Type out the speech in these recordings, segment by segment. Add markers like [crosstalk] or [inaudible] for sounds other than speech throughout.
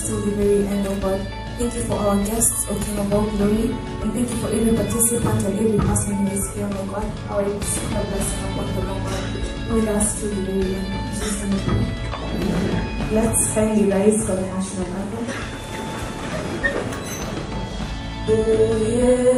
steps till the very end, oh God. Thank you for our guests, O King of all glory, and thank you for every participant and every person who is here, oh God. Our super blessing upon them, oh God. With us till the very end. Jesus' name. Let's kindly rise for the national anthem. Oh, thank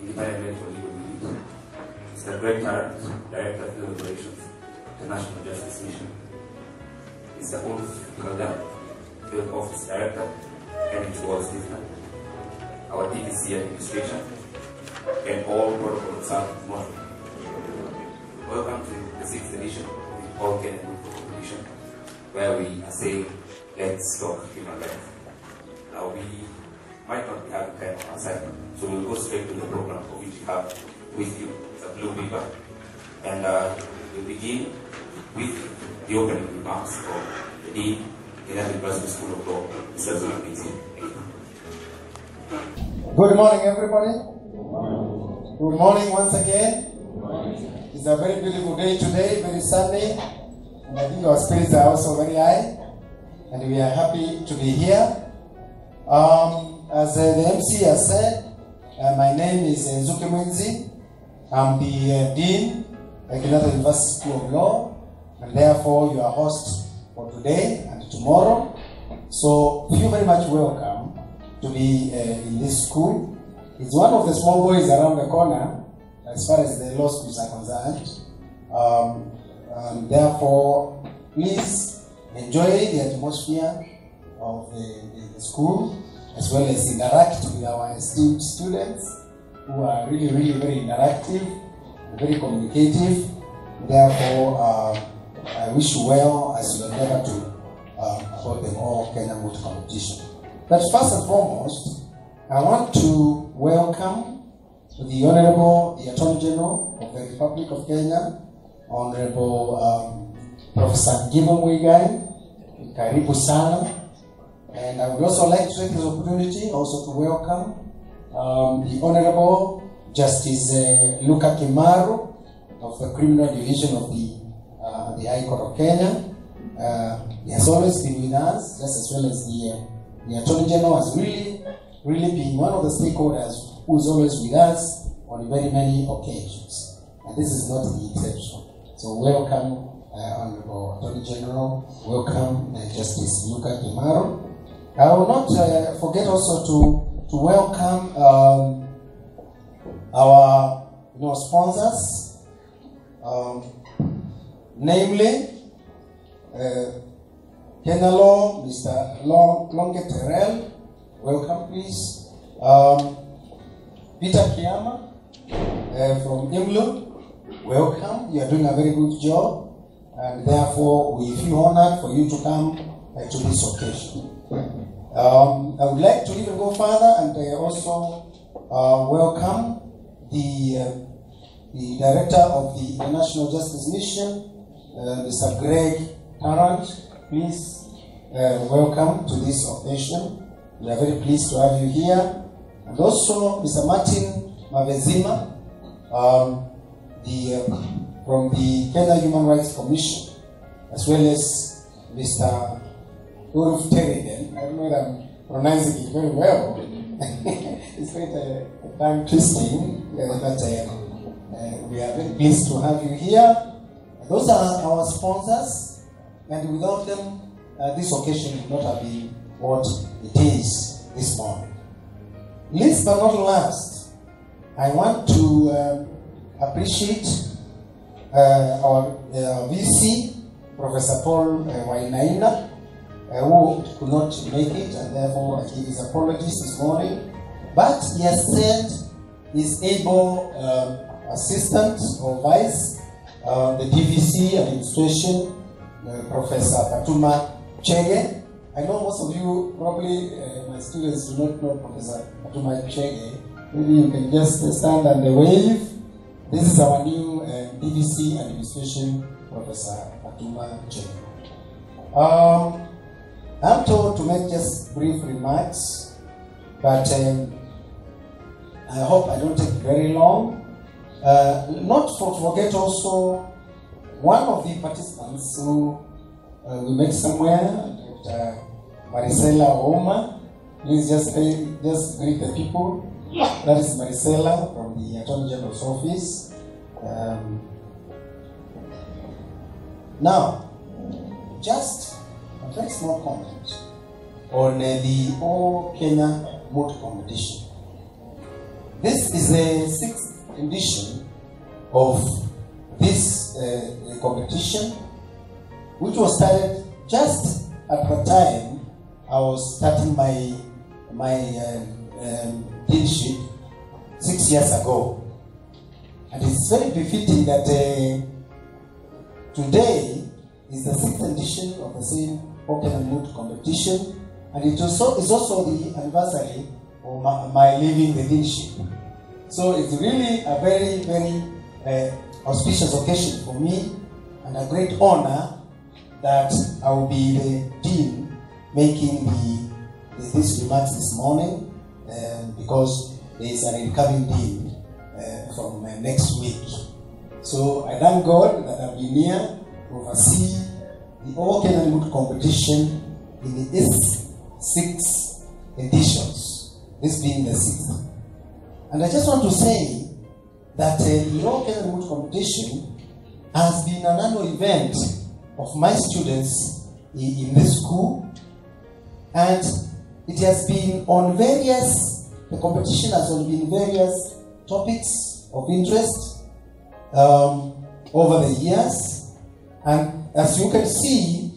Environmental Legal Unit, Mr. Greg Tarrant, Director of Field Operations, International Justice Mission, Mr. Ulf Kaldan, Field Office Director, Henry Wall different. our DPC administration, and all protocol observers monitoring. Welcome to the sixth edition of the All Kenya Competition, where we are saying, let's talk human rights. Now, we might not be having time on side, so we'll go straight to the program of which we have with you, the Blue River. And uh, we'll begin with the opening remarks of the Dean, University School of Law, Mr. Zula Thank. Good morning, everybody. Good morning once again. It's a very beautiful day today, very sunny, and I think our spirits are also very high, and we are happy to be here. Um, as the MC has said, uh, my name is uh, Nzuki Mwinzi. I'm the uh, Dean at Kenyatta University School of Law, and therefore you are host for today and tomorrow. So, you very much welcome to be in this school. It's one of the small boys around the corner as far as the law schools are concerned. Um, therefore, please enjoy the atmosphere of the, the, the school as well as interact with our esteemed students who are really, really very interactive, very communicative. Therefore, uh, I wish you well as you endeavor to uh, hold the all Kenya Moot competition. But first and foremost, I want to welcome the Honorable the Attorney General of the Republic of Kenya, Honorable um, Professor Githu Muigai, karibu sana. And I would also like to take this opportunity also to welcome um, the Honorable Justice uh, Luka Kimaru of the Criminal Division of the, uh, the High Court of Kenya. Uh, he has always been with us, just as well as the, the Attorney General has really, really been one of the stakeholders who is always with us on very many occasions. And this is not the exception. So welcome, uh, Honorable Attorney General. Welcome, uh, Justice Luka Kimaru. I will not uh, forget also to, to welcome um, our you know, sponsors, um, namely uh, Mr. Long, Longe Terrell. Welcome, please. Um, Peter Kiama uh, from IMLU. Welcome. You are doing a very good job. And therefore, we feel honored for you to come uh, to this occasion. Um, I would like to even go further and uh, also uh, welcome the, uh, the director of the International Justice Mission, uh, Mr. Greg Tarrant. Please uh, welcome to this occasion. We are very pleased to have you here. And also Mr. Martin Mavenjina, um, the, uh, from the Kenya Human Rights Commission, as well as Mr. Uruf Teriden. I don't know that I'm pronouncing it very well. [laughs] it's quite a, a twisting, uh, but uh, uh, we are very pleased to have you here. Those are our sponsors, and without them, uh, this occasion would not have been what it is this morning. Last but not last, I want to um, appreciate uh, our uh, VC, Professor Paul uh, Wainaina, uh, who could not make it, and therefore I give his apologies this morning. But he has sent his able um, assistant or vice, uh, the DVC administration, uh, Professor Fatuma Chege. I know most of you, probably uh, my students do not know Professor Fatuma Chege. Maybe you can just stand and wave. This is our new uh, DVC administration, Professor Fatuma Chege. Um, I'm told to make just brief remarks, but um, I hope I don't take very long. Uh, not for, forget also one of the participants who uh, we met somewhere, Dr. Maricela Oma. Please just say, just greet the people. That is Maricela from the Attorney General's office. Um, now, just very small comment on the All Kenya Moot Competition. This is the sixth edition of this uh, competition, which was started just at the time I was starting my my um, um, six years ago, and it's very befitting that uh, today is the sixth edition of the same open and moot competition, and it also is also the anniversary of my, my leaving the deanship. So it's really a very, very uh, auspicious occasion for me and a great honor that I will be the dean making the, the these remarks this morning um, because there is an incoming dean uh, from uh, next week. So I thank God that I've been here to oversee the All Kenyan Moot competition in its six editions, this being the sixth. And I just want to say that uh, the All Kenyan Moot competition has been an annual event of my students in, in this school, and it has been on various, the competition has been various topics of interest um, over the years. And as you can see,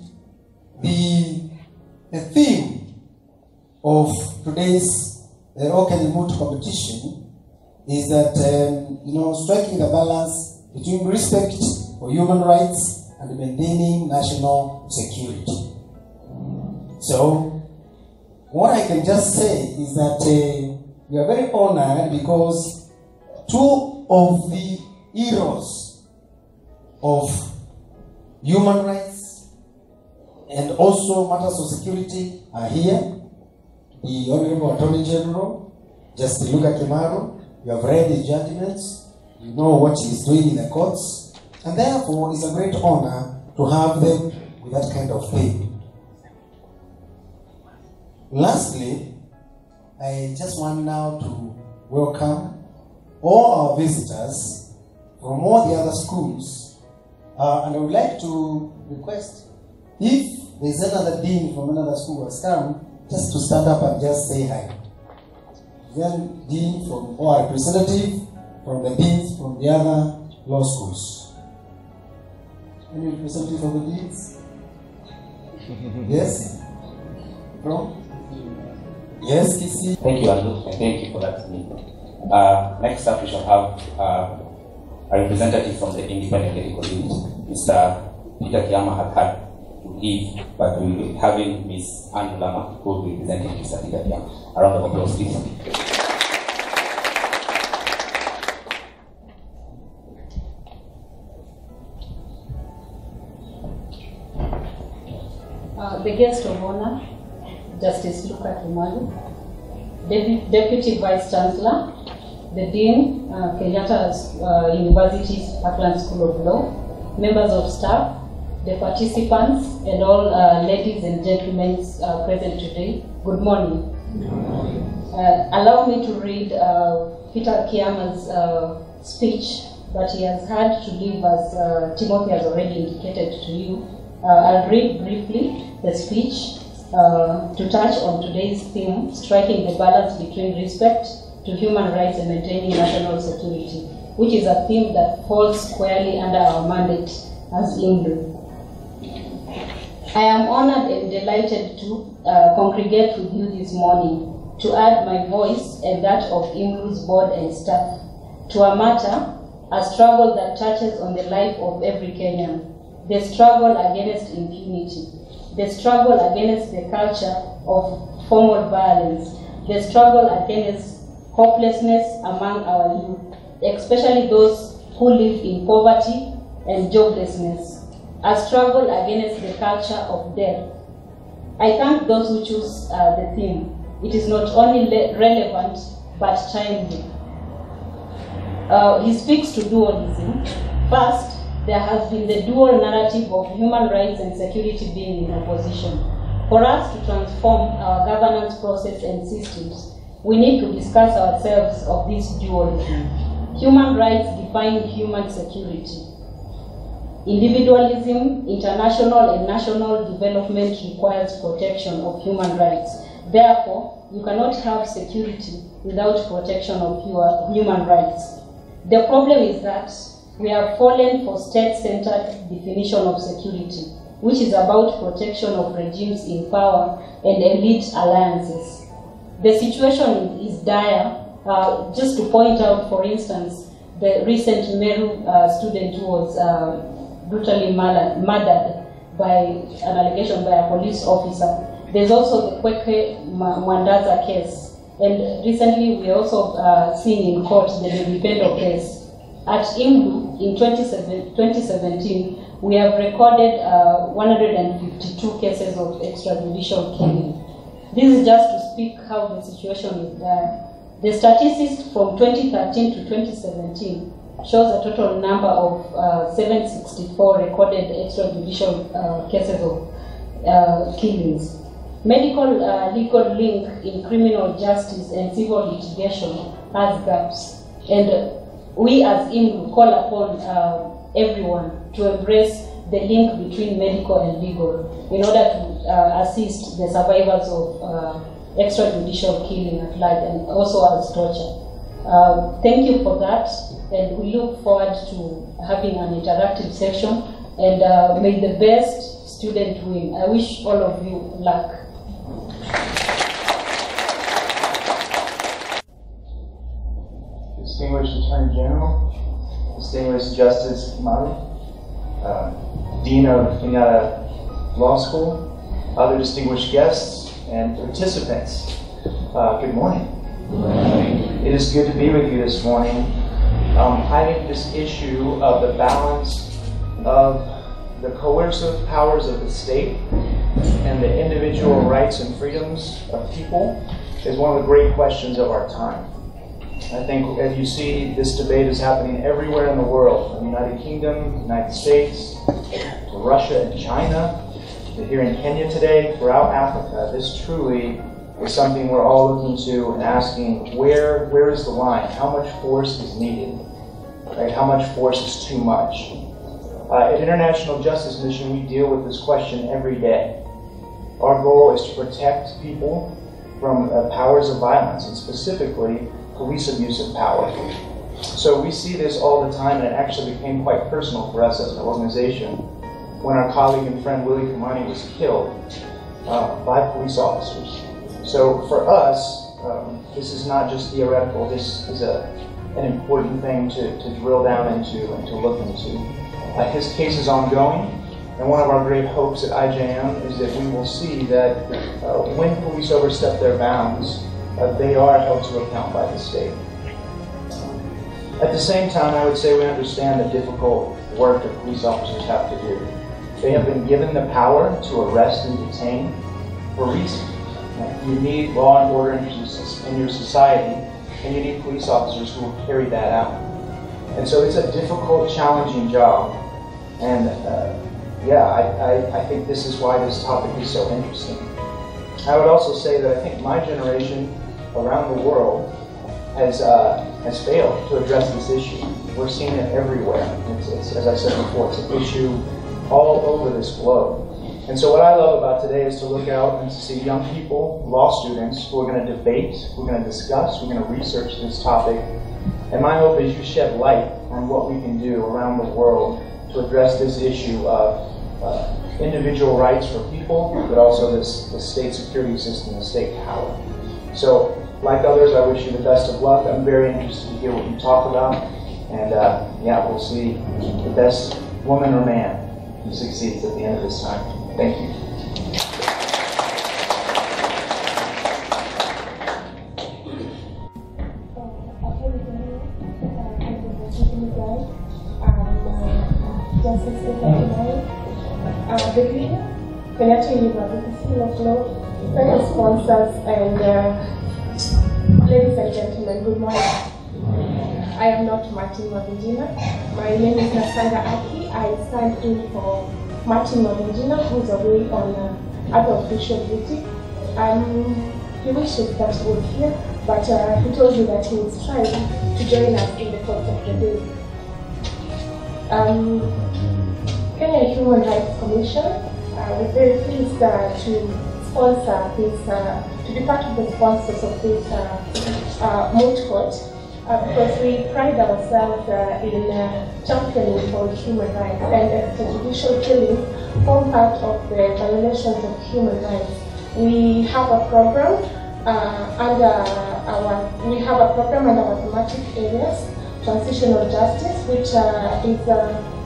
the, the theme of today's uh, Open Moot competition is that, um, you know, striking the balance between respect for human rights and maintaining national security. So, what I can just say is that uh, we are very honored because two of the heroes of human rights and also matters of security are here. The Honorable Attorney General, just Justice Luka Kimaru, you have read his judgments, you know what he is doing in the courts, and therefore it's a great honor to have them with that kind of thing. Lastly, I just want now to welcome all our visitors from all the other schools. Uh, and I would like to request if there's another dean from another school has come, just to stand up and just say hi. Then dean from or representative from the deans from the other law schools. Any representative from the deans? yes? From? Yes, Kisi. Thank you, Andrew, and thank you for that statement. Uh, next up, we shall have uh, a representative from the independent medical unit, Mr. Peter Kiama had had to leave, but we will be having Ms. Anne Lama, who will be representing Mr. Peter Kiama. A round of applause, please. Uh, the guest of honor, Justice Luka Depu- Deputy Vice Chancellor, the Dean, uh, Kenyatta uh, University's Parkland School of Law, members of staff, the participants, and all uh, ladies and gentlemen uh, present today, good morning. Uh, allow me to read uh, Peter Kiama's uh, speech, but he has had to leave as Timothy has already indicated to you. I'll read briefly the speech to touch on today's theme, striking the balance between respect to human rights and maintaining national security, which is a theme that falls squarely under our mandate as IMLU. I am honored and delighted to uh, congregate with you this morning to add my voice and that of IMLU's board and staff to a matter, a struggle that touches on the life of every Kenyan, the struggle against impunity, the struggle against the culture of formal violence, the struggle against hopelessness among our youth, especially those who live in poverty and joblessness, a struggle against the culture of death. I thank those who choose uh, the theme. It is not only relevant but timely. Uh, he speaks to dualism. First, there has been the dual narrative of human rights and security being in opposition. For us to transform our governance process and systems, we need to discuss ourselves of this dualism. Human rights define human security. Individualism, international and national development requires protection of human rights. Therefore, you cannot have security without protection of your human rights. The problem is that we have fallen for state-centered definition of security, which is about protection of regimes in power and elite alliances. The situation is dire. Uh, just to point out, for instance, the recent Meru uh, student who was uh, brutally murdered, by an allegation by a police officer. There's also the Kwekwe Mwandaza case. And recently we also uh, seen in court the Vilipendo case. At IMLU in 2017, we have recorded uh, 152 cases of extrajudicial killing. This is just to speak how the situation is there. The statistics from 2013 to 2017 shows a total number of uh, 764 recorded extrajudicial uh, cases of uh, killings. Medical uh, legal link in criminal justice and civil litigation has gaps, and we as IMLU call upon uh, everyone to embrace the link between medical and legal in order to uh, assist the survivors of extrajudicial killing large and also as torture. Um, thank you for that, and we look forward to having an interactive session. And uh, may the best student win. I wish all of you luck. Distinguished Attorney General, Distinguished Justice Kimaru, uh, Dean of Kenyatta Law School, other distinguished guests, and participants. Uh, good morning. It is good to be with you this morning. Um, I think this issue of the balance of the coercive powers of the state and the individual rights and freedoms of people is one of the great questions of our time. I think, as you see, this debate is happening everywhere in the world, from the United Kingdom, the United States, to Russia and China, to here in Kenya today, throughout Africa. This truly is something we're all looking to and asking where where is the line? How much force is needed? Right? How much force is too much? Uh, at International Justice Mission, we deal with this question every day. Our goal is to protect people from powers of violence, and specifically police abuse of power. So we see this all the time, and it actually became quite personal for us as an organization when our colleague and friend Willie Kimani was killed uh, by police officers. So for us, um, this is not just theoretical. This is a, an important thing to, to drill down into and to look into. Uh, his case is ongoing, and one of our great hopes at IJM is that we will see that uh, when police overstep their bounds, uh, they are held to account by the state. At the same time, I would say we understand the difficult work that police officers have to do. They have been given the power to arrest and detain for reasons. You need law and order in your society, and you need police officers who will carry that out. And so it's a difficult, challenging job. And uh, yeah, I, I, I think this is why this topic is so interesting. I would also say that I think my generation around the world has, uh, has failed to address this issue. We're seeing it everywhere. It's, it's, as I said before, it's an issue all over this globe. And so, what I love about today is to look out and to see young people, law students, who are going to debate, who are going to discuss, who are going to research this topic. And my hope is you shed light on what we can do around the world to address this issue of uh, individual rights for people, but also this, the state security system, the state power. So, like others, I wish you the best of luck. I'm very interested to hear what you talk about. And uh, yeah, we'll see the best woman or man who succeeds at the end of this time. Thank you. Kenyatta University of Law, fellow sponsors, and uh, ladies and gentlemen, good morning. I am not Martin Mavenjina. My name is Nasanda Aki. I stand in for Martin Mavenjina, who's away on uh, other official duty. Um, he wishes that he was here, but uh, he told me that he was trying to join us in the course of the day. Um, Kenya Human Rights Commission, uh, we're very pleased uh, to sponsor this, uh, to be part of the sponsors of this uh, uh, moot court, uh, because we pride ourselves uh, in uh, championing for human rights and extrajudicial killings form part of the violations of human rights. We have a program uh, under our, we have a program under our thematic areas, transitional justice, which uh, is uh,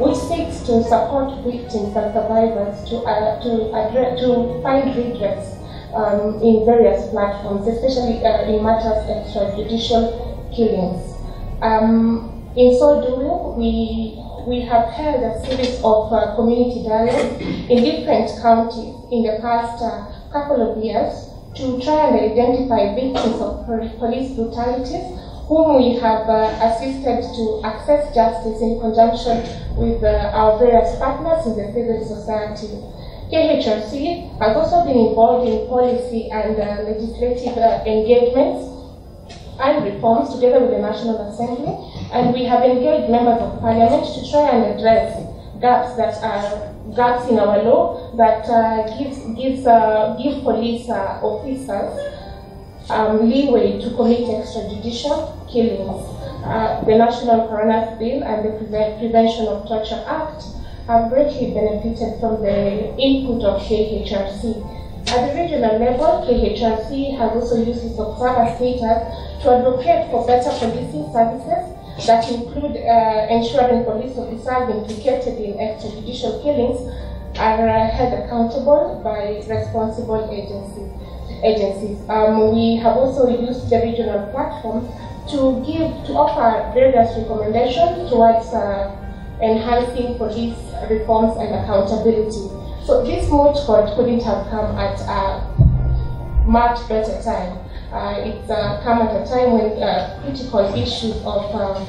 which seeks to support victims and survivors to, uh, to, address, to find redress um, in various platforms, especially in matters of extrajudicial killings. Um, in so doing, we, we have held a series of uh, community dialogues in different counties in the past uh, couple of years to try and identify victims of police brutalities whom we have uh, assisted to access justice in conjunction with uh, our various partners in the civil society. KHRC has also been involved in policy and uh, legislative uh, engagements and reforms together with the National Assembly, and we have engaged members of parliament to try and address gaps that are gaps in our law that uh, gives gives uh, give police officers um, leeway to commit extrajudicial killings. Uh, the National Coroner's Bill and the Preve- Prevention of Torture Act have greatly benefited from the input of KHRC. At the regional level, KHRC has also used its observer status to advocate for better policing services that include uh, ensuring police officers implicated in extrajudicial killings are held accountable by responsible agencies agencies. Um, we have also used the regional platform to give to offer various recommendations towards uh, enhancing police reforms and accountability. So this moot court couldn't have come at a much better time. Uh, it's uh, come at a time when uh, critical issues of um,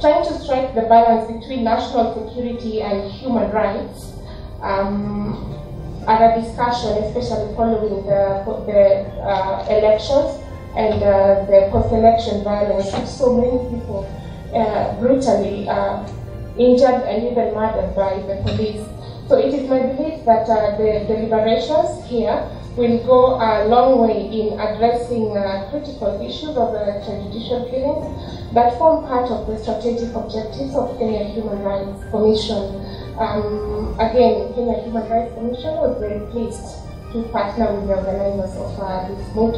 trying to strike the balance between national security and human rights um, are a discussion, especially following the, the uh, elections and uh, the post-election violence, so many people uh, brutally uh, injured and even murdered by the police. So it is my belief that uh, the deliberations here will go a long way in addressing uh, critical issues of extrajudicial killings that form part of the strategic objectives of Kenya Human Rights Commission. Um, again, Kenya Human Rights Commission was very pleased to partner with the organizers of uh, this court.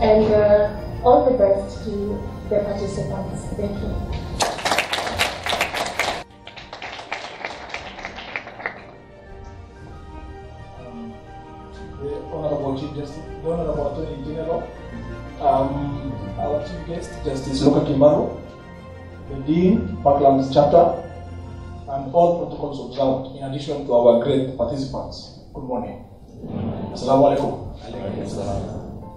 And uh, all the best to the participants. Thank you. Dean, Parklands Chapter, and all protocols observed, in addition to our great participants. Good morning. Assalamu alaikum.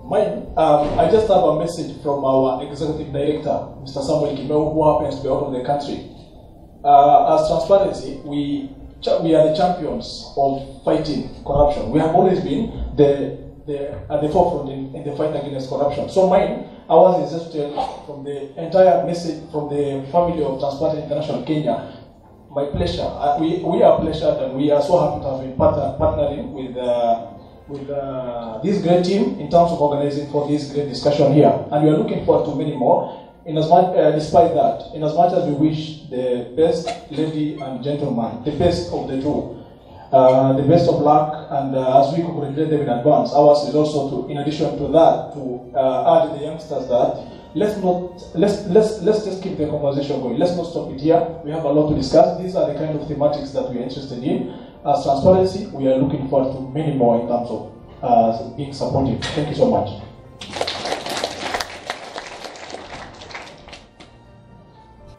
Mine, um, I just have a message from our Executive Director, Mr. Samuel Kimeu, who happens to be out of the country. Uh, as transparency, we we are the champions of fighting corruption. We have always been the, the at the forefront in, in the fight against corruption. So mine, ours is just tell from the entire message from the family of Transparency International Kenya my pleasure. Uh, we, we are pleasured and we are so happy to have been partner, partnering with, uh, with uh, this great team in terms of organizing for this great discussion here. And we are looking forward to many more. In as much, uh, despite that, in as much as we wish the best lady and gentleman, the best of the two, uh, the best of luck, and uh, as we congratulate them in advance, ours is also to, in addition to that, to uh, add the youngsters that let's not let's let's let's just keep the conversation going. Let's not stop it here. We have a lot to discuss. These are the kind of thematics that we are interested in. As transparency, we are looking forward to many more in terms of uh, being supportive. Thank you so much.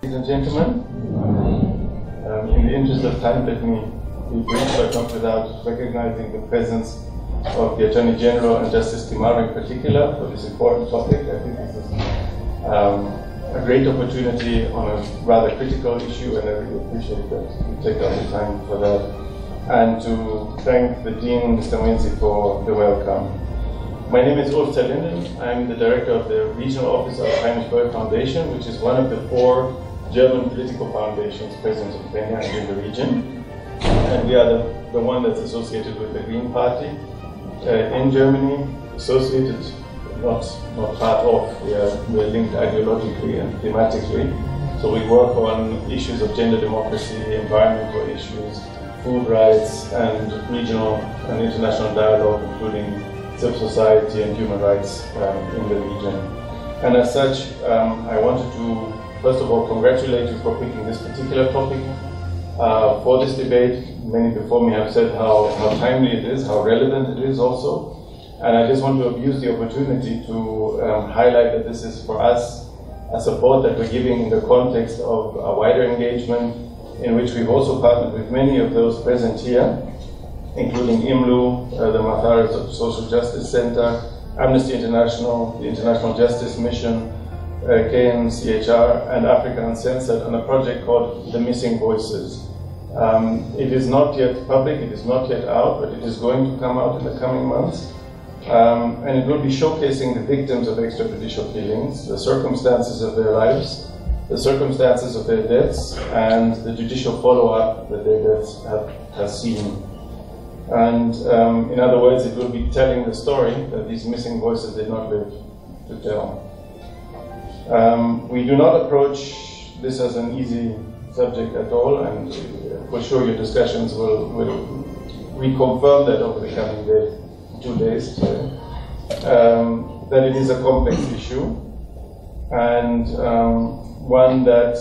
Ladies and gentlemen, um, in the interest of time, let me brief, but not without recognizing the presence of the Attorney General and Justice Timar in particular for this important topic. I think this is um, a great opportunity on a rather critical issue, and I really appreciate that you take out the time for that. And to thank the Dean, Mr. Mwinzi, for the welcome. My name is Ulf Terlinden. I'm the director of the regional office of the Heinrich Böll Foundation, which is one of the four German political foundations present in Kenya and in the region. And we are the, the one that's associated with the Green Party uh, in Germany, associated, not, not part of, we are, we are linked ideologically and thematically. So we work on issues of gender democracy, environmental issues, food rights, and regional and international dialogue, including civil society and human rights um, in the region. And as such, um, I wanted to first of all congratulate you for picking this particular topic uh, for this debate. Many before me have said how, how timely it is, how relevant it is also. And I just want to abuse the opportunity to um, highlight that this is for us a support that we're giving in the context of a wider engagement in which we've also partnered with many of those present here, including IMLU, uh, the Mathare Social Justice Center, Amnesty International, the International Justice Mission, uh, KNCHR, and Africa Uncensored on a project called The Missing Voices. Um, it is not yet public, it is not yet out, but it is going to come out in the coming months. Um, and it will be showcasing the victims of extrajudicial killings, the circumstances of their lives, the circumstances of their deaths, and the judicial follow-up that their deaths have, have seen. And um, in other words, it will be telling the story that these missing voices did not live to tell. Um, we do not approach this as an easy subject at all, and for sure your discussions will, will reconfirm that over the coming day, two days. Um, that it is a complex issue and um, one that,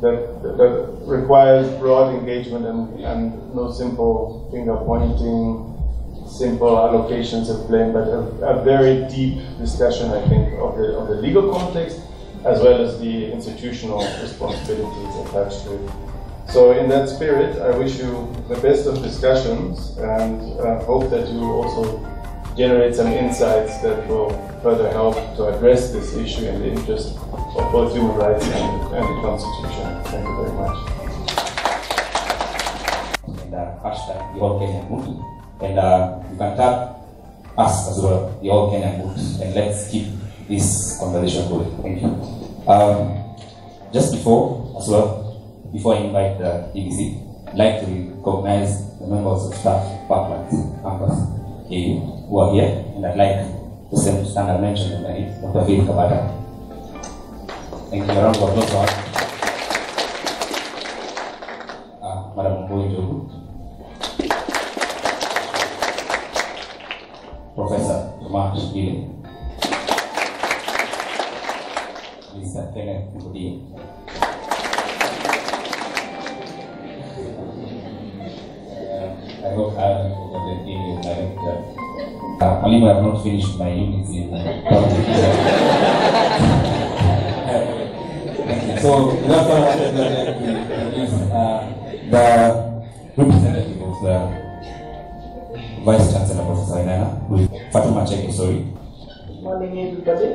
that, that requires broad engagement and, and no simple finger pointing, simple allocations of blame, but a, a, very deep discussion, I think, of the, of the legal context as well as the institutional responsibilities attached to it. So, in that spirit, I wish you the best of discussions and uh, hope that you also generate some insights that will further help to address this issue in the interest of both human rights and, and the Constitution. Thank you very much. And uh, hashtag the. And you can tag us as well, the All Kenyan Moot. And let's keep this conversation going. Thank you. Um, just before, as well, before I invite the EBC, I'd like to recognize the members of staff Parklands campus who are here, and I'd like the same to stand and mention right? Dr. Faith Kabata. Thank you. A round of applause not finished my units in politics. so, without further ado, I'd like to introduce uh, the representative of the Vice Chancellor, Professor Inana, who is Fatuma Chege, sorry. Morning, everybody.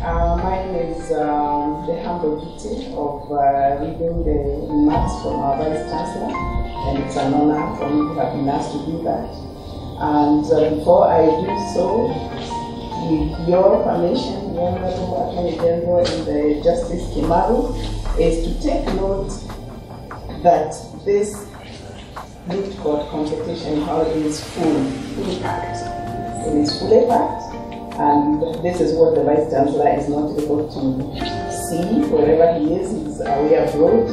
Uh, mine is um, the humble duty of uh, reading the remarks from our Vice Chancellor, and it's an honor for me to have been asked to do that. And uh, before I do so, with your permission, the Honorable Attorney General and the Justice Kimaru is to take note that this moot court competition hall is full, fully packed. It is fully packed, and this is what the Vice Chancellor is not able to see wherever he is. He's away abroad,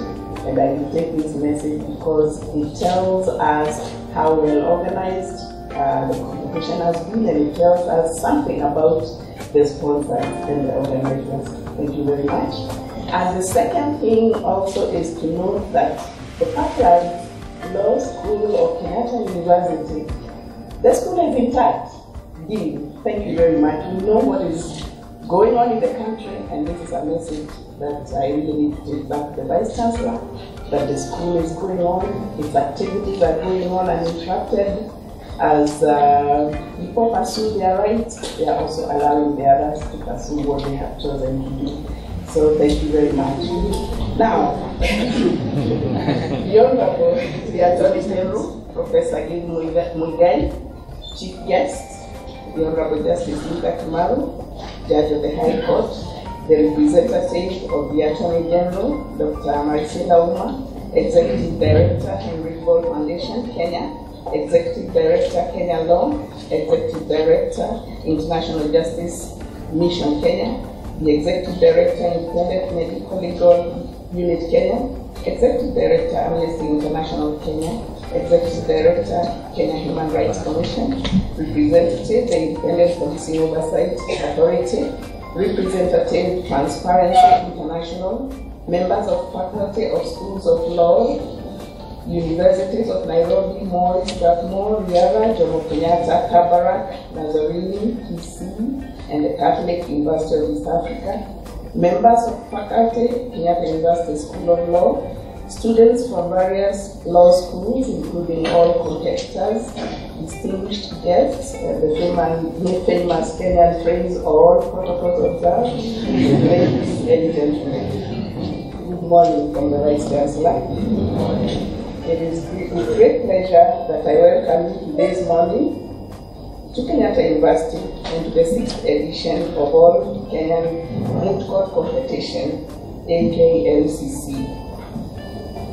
and I will take this message because it tells us how well organized the competition has been, and it tells us something about the sponsors and the organizers. Thank you very much. And the second thing also is to note that the Parkland Law School of Kenyatta University, the school is intact. Dean, thank you very much. We know what is going on in the country, and this is a message that I really need to take back to the Vice Chancellor, that the school is going on, its activities are going on uninterrupted. As uh, people pursue their rights, they are also allowing the others to pursue what they have chosen to do. So thank you very much. Now, [laughs] the Honorable the Attorney General, Professor Githu Muigai, Chief Guest, the Honorable Justice Luka Kimaru, Judge of the High Court, the representative of the Attorney General, Dr. Maricela Uma, Executive Director, Heinrich Böll Foundation, Kenya, Executive Director, Kenya Law, Executive Director, International Justice Mission Kenya, the Executive Director, Independent Medical Legal Unit Kenya, Executive Director, Amnesty International Kenya, Executive Director, Kenya Human Rights Commission, Representative, the Independent Policing Oversight Authority, Representative, Transparency International, members of faculty of schools of law, universities of Nairobi, Moi, Strathmore, Riara, Jomo Kenyatta, Kabarak, Nazarene, PC, and the Catholic University of East Africa, members of faculty, Kenyatta University School of Law, students from various law schools, including all competitors, distinguished guests, the famous, famous Kenyan phrase, all protocols observed, ladies and gentlemen. Good morning from the Vice Chancellor. It is with great pleasure that I welcome you this morning to Kenyatta University and to the sixth edition of All Kenyan Moot Court Competition, AKMCC.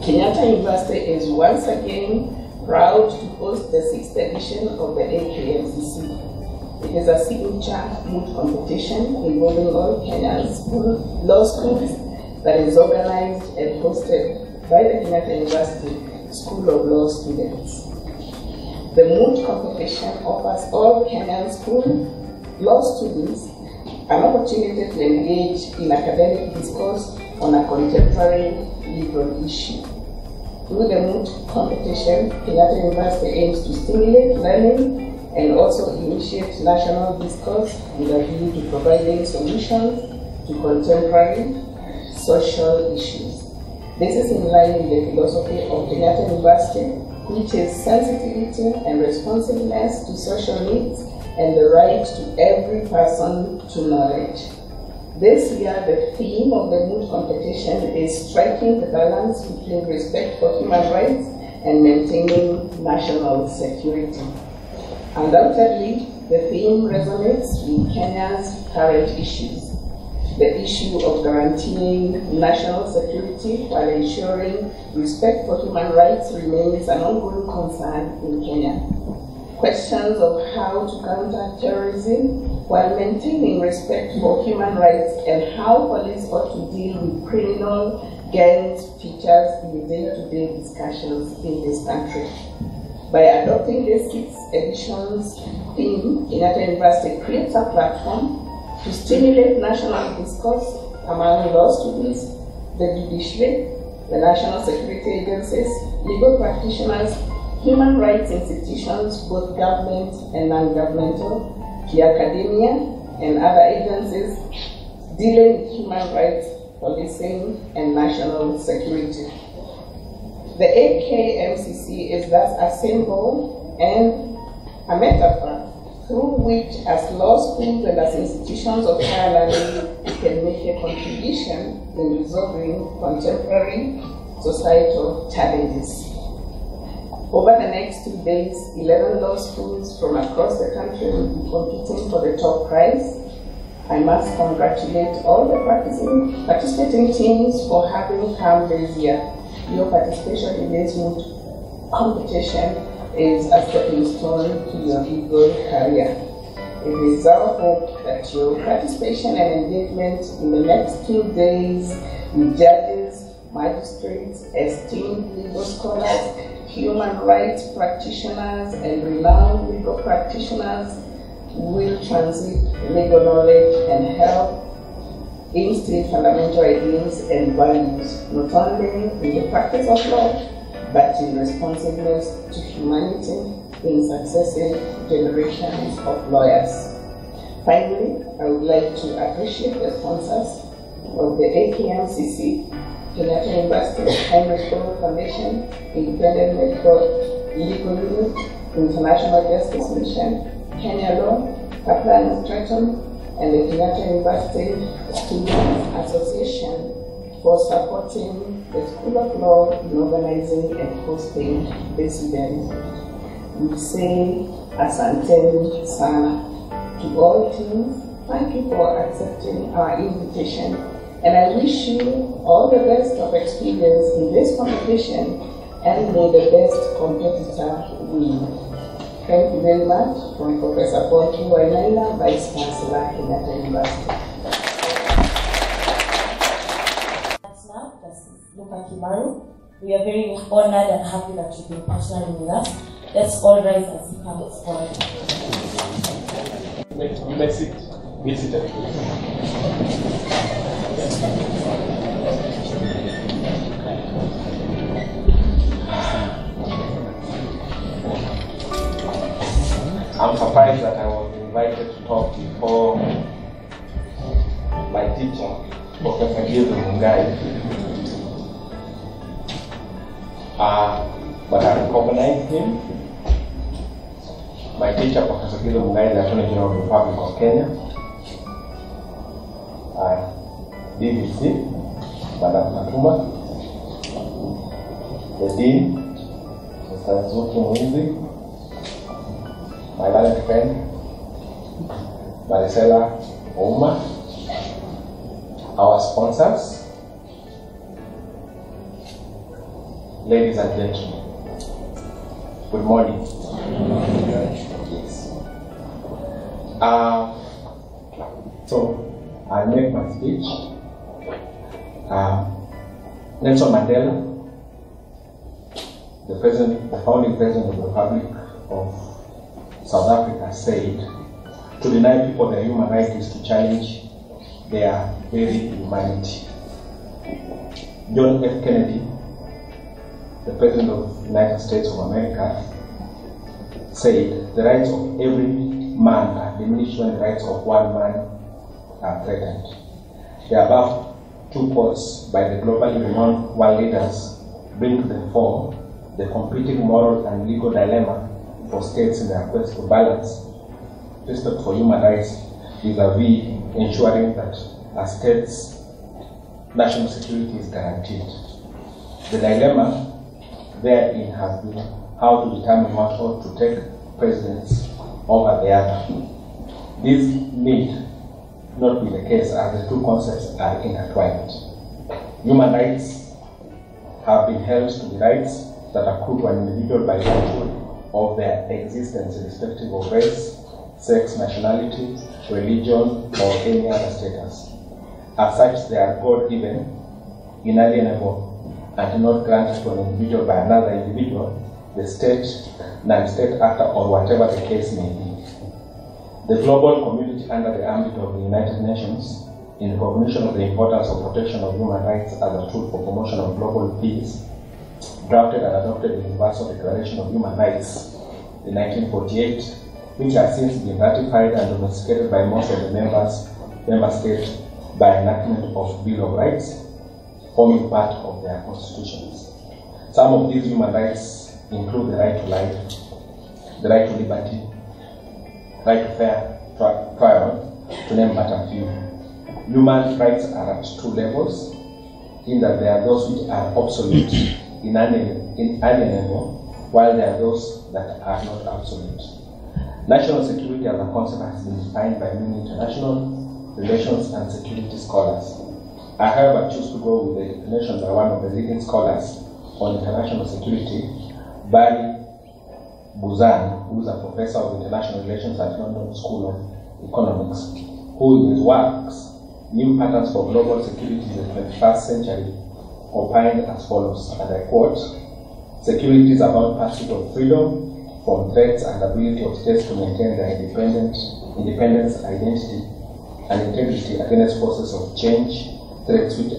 Kenyatta University is once again proud to host the sixth edition of the AKMCC. It is a signature moot competition involving all Kenyan school, law schools that is organized and hosted by the Kenyatta University School of Law students. The moot competition offers all Kenyan school law students an opportunity to engage in academic discourse on a contemporary legal issue. Through the moot competition, Kenyatta University aims to stimulate learning and also initiate national discourse with a view to providing solutions to contemporary social issues. This is in line with the philosophy of Kenyatta University, which is sensitivity and responsiveness to social needs and the right to every person to knowledge. This year, the theme of the moot competition is striking the balance between respect for human rights and maintaining national security. Undoubtedly, the theme resonates with Kenya's current issues. The issue of guaranteeing national security while ensuring respect for human rights remains an ongoing concern in Kenya. Questions of how to counter terrorism while maintaining respect for human rights and how police ought to deal with criminal gangs features in day-to-day discussions in this country. By adopting this sixth edition's theme, Kenyatta University creates a platform to stimulate national discourse among law students, the judiciary, the national security agencies, legal practitioners, human rights institutions, both government and non-governmental, the academia, and other agencies dealing with human rights, policing, and national security. The AKMCC is thus a symbol and a metaphor through which, as law schools and as institutions of higher learning, we can make a contribution in resolving contemporary societal challenges. Over the next two days, 11 law schools from across the country will be competing for the top prize. I must congratulate all the participating teams for having come this year. Your participation in this competition is a stepping stone to your legal career. It is our hope that your participation and engagement in the next two days with judges, magistrates, esteemed legal scholars, human rights practitioners, and renowned legal practitioners will transit legal knowledge and help instill fundamental ideas and values, not only in the practice of law, but in responsiveness to humanity in successive generations of lawyers. Finally, I would like to appreciate the sponsors of the AKMCC, Kenyatta University, Heinrich Böll Foundation, Independent Medical Legal Unit, International Justice Mission, Kenya Law, Kaplan Stratton, and the Kenyatta University Students Association for supporting the School of Law in organizing and hosting this event. We say Asante Sana to all teams. Thank you for accepting our invitation, and I wish you all the best of experience in this competition, and may the best competitor win. Thank you very much from Professor Paul Kiwainaina, Vice Chancellor, Kenyatta University. Justice Luka Kimaru. We are very honored and happy that you've been partnering with us. Let's all rise as you come forward. You may, sit. Please. I'm surprised that I was invited to talk before my teacher, Professor Githu Muigai. Uh, but I recognize him. My teacher, Professor Gildo Mungai, the Attorney General of the Republic of Kenya. Uh, DVC, Madam Matuma. The Dean, Mr. Zuki Mwizi. My valued friend, Maricela Ouma. Our sponsors, ladies and gentlemen, good morning. Yes. Uh, so, I make my speech. Uh, Nelson Mandela, the president, the founding president of the Republic of South Africa, said, "To deny people their human right is to challenge their very humanity." John F. Kennedy, the president of the United States of America, said, "The rights of every man are diminished when the rights of one man are threatened." The above two quotes by the globally renowned world leaders bring to the fore the competing moral and legal dilemma for states in their quest to balance respect for human rights vis-a-vis ensuring that a state's national security is guaranteed. The dilemma therein has been how to determine what ought to take precedence over the other. This need not be the case as the two concepts are intertwined. Human rights have been held to be rights that accrue to an individual by virtue of their existence irrespective of race, sex, nationality, religion, or any other status. As such, they are God given, inalienable, and not granted to an individual by another individual, the state, non state actor, or whatever the case may be. The global community under the ambit of the United Nations, in recognition of the importance of protection of human rights as a tool for promotion of global peace, drafted and adopted the Universal Declaration of Human Rights in 1948, which has since been ratified and domesticated by most of the members, member states by enactment of Bill of Rights, forming part of their constitutions. Some of these human rights include the right to life, the right to liberty, right to fair trial, to name but a few. Human rights are at two levels, in that there are those which are absolute, inalien- [coughs] inalienable, while there are those that are not absolute. National security as a concept has been defined by many international relations and security scholars. I, however, choose to go with the definition by one of the leading scholars on international security, Barry Buzan, who is a professor of international relations at London School of Economics, who works, New Patterns for Global Security in the 21st Century, opined as follows, and I quote, Security is about pursuit of freedom from threats and ability of states to maintain their independent, independence, identity, and integrity against forces of change, threats which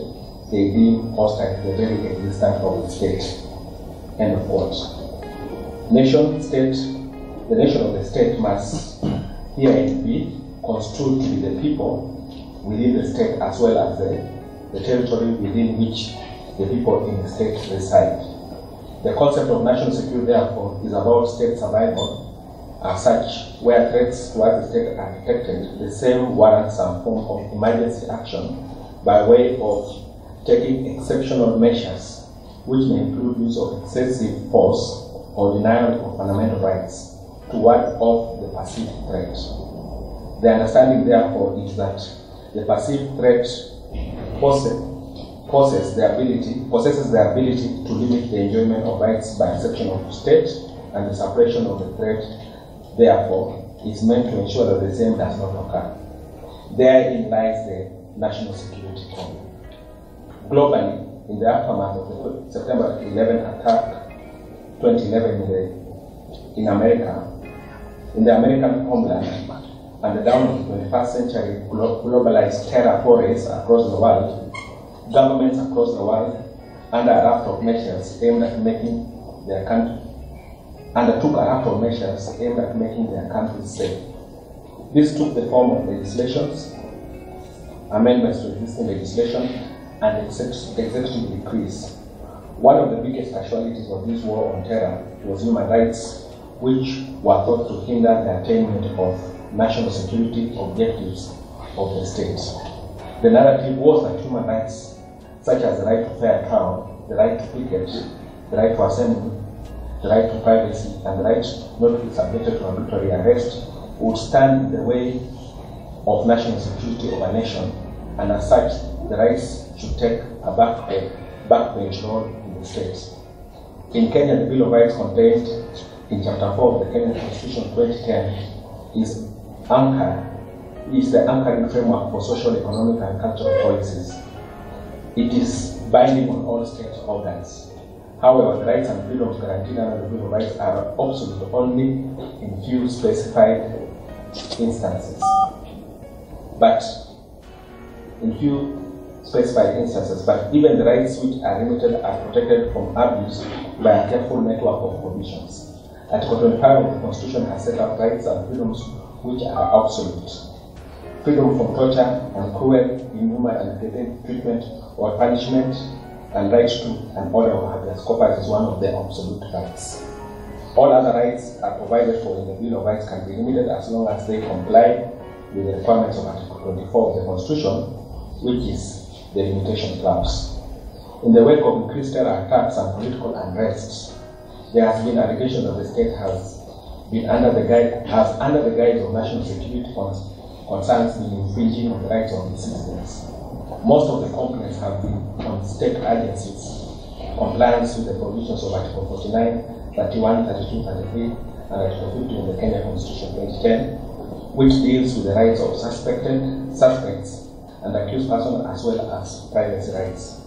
they deem hostile to the very existence of the state. End of quote. Nation state, the nation of the state must herein be construed to be the people within the state as well as the, the territory within which the people in the state reside. The concept of national security, therefore, is about state survival as such, where threats towards the state are detected, the same warrants some form of emergency action by way of taking exceptional measures, which may include use of excessive force or denial of fundamental rights to ward off the perceived threat. The understanding, therefore, is that the perceived threat possesses, possesses the ability possesses the ability to limit the enjoyment of rights by exception of the state, and the suppression of the threat, therefore, is meant to ensure that the same does not occur. Therein lies the national security problem. Globally, in the aftermath of the September 11 attack, 2011 in, the, in America, in the American homeland, and the dawn of the 21st century glo- globalized terror forays across the world, governments across the world, under a raft of measures aimed at making their country, undertook a raft of measures aimed at making their countries safe. This took the form of legislations, amendments to existing legislation, and exec- executive decrees. One of the biggest casualties of this war on terror was human rights, which were thought to hinder the attainment of national security objectives of the state. The narrative was that human rights, such as the right to fair trial, the right to picket, the right to assembly, the right to privacy, and the right not to be subjected to arbitrary arrest, would stand in the way of national security of a nation, and as such, the rights should take a back, backbench role in the states. In Kenya, the Bill of Rights contained in Chapter 4 of the Kenyan Constitution 2010 is anchor is the anchoring framework for social, economic, and cultural policies. It is binding on all state organs. However, the rights and freedoms guaranteed under the Bill of Rights are obsolete only in few specified instances. But in few specified instances, but even the rights which are limited are protected from abuse by a careful network of provisions. Article 25 of the Constitution has set up rights and freedoms which are absolute. Freedom from torture and cruel, inhuman, and degrading treatment or punishment, and right to an order of habeas corpus is one of the absolute rights. All other rights are provided for in the Bill of Rights can be limited as long as they comply with the requirements of Article 24 of the Constitution, which is the limitation clause. In the wake of increased terror attacks and political unrest, there has been allegation that the state has been under the guide has under the guise of national security concerns been infringing on the rights of its citizens. Most of the complaints have been on state agencies compliance with the provisions of Article 49, 31, 32, 33, and Article 50 of the Kenya Constitution 2010, which deals with the rights of suspected suspects and accused persons as well as privacy rights.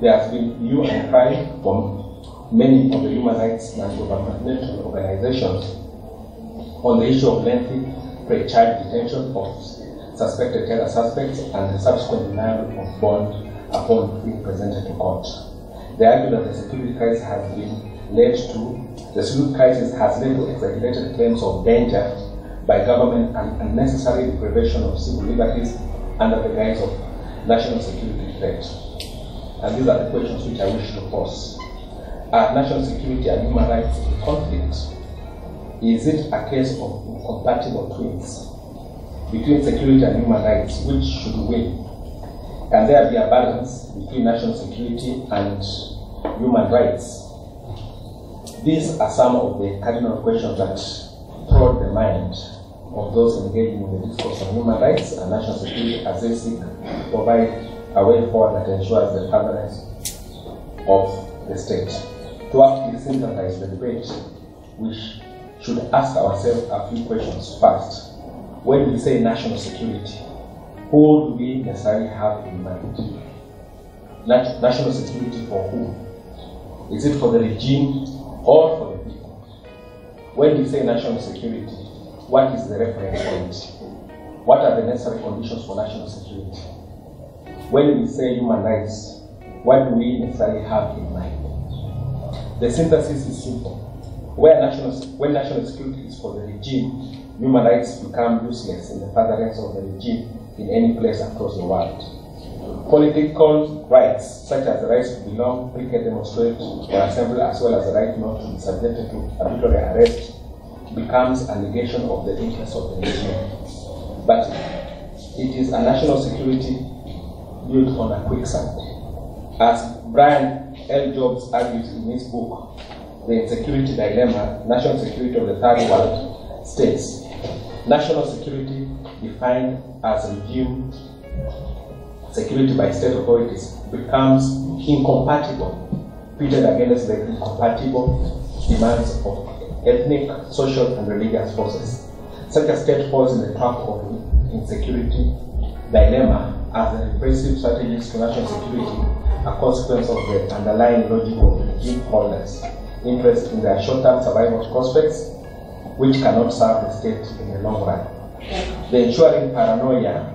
There has been hue and cry from many of the human rights and governmental organizations on the issue of lengthy pre-charge detention of suspected terror suspects and the subsequent denial of bond upon being presented to court. The argument that the security crisis has been led to, the security crisis has led to exaggerated claims of danger by government and unnecessary deprivation of civil liberties under the guise of national security threat. And these are the questions which I wish to pose. Are national security and human rights in conflict? Is it a case of incompatible twins between security and human rights? Which should win? Can there be a balance between national security and human rights? These are some of the cardinal questions that throw the mind of those engaging in the discourse on human rights and national security as they seek to provide a way forward that ensures the permanence of the state. To aptly synthesize the debate, we sh- should ask ourselves a few questions first. When we say national security, who do we necessarily have in mind? Nat- national security for whom? Is it for the regime or for the people? When we say national security, what is the reference point? What are the necessary conditions for national security? When we say human rights, what do we necessarily have in mind? The synthesis is simple. Where national, when national security is for the regime, human rights become useless in the furtherance of the regime in any place across the world. Political rights, such as the right to belong, picket, demonstrate, or assemble, as well as the right not to be subjected to arbitrary arrest, becomes a negation of the interests of the nation. But it is a national security built on a quicksand. As Brian L. Jobs argues in his book, The Insecurity Dilemma National Security of the Third World, states national security defined as a regime security by state authorities becomes incompatible, pitted against the incompatible demands of ethnic, social, and religious forces. Such a state falls in the trap of insecurity dilemma as the repressive strategies to national security a consequence of the underlying logic of regime holders' interest in their short-term survival prospects, which cannot serve the state in the long run. The ensuring paranoia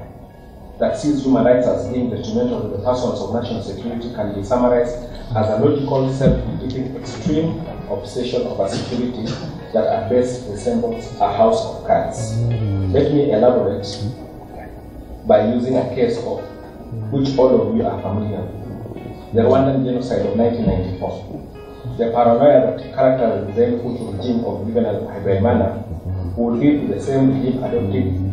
that sees human rights as being detrimental to the persons of national security can be summarized as a logical, self-defeating extreme obsession over security that at best resembles a house of cards. Let me elaborate by using a case of which all of you are familiar with the Rwandan genocide of 1994. The paranoia that characterized the then Hutu regime of Juvenal Habyarimana would lead to the same regime adopting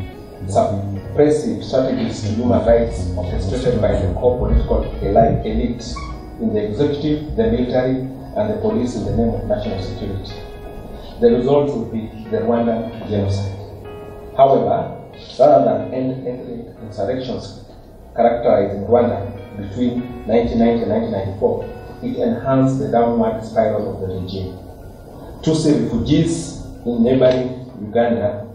suppressive strategies to human rights orchestrated by the core political elite in the executive, the military, and the police in the name of national security. The result would be the Rwandan genocide. However, rather than end ethnic insurrections characterized in Rwanda between 1990 and 1994, it enhanced the downward spiral of the regime. Tutsi refugees in neighboring Uganda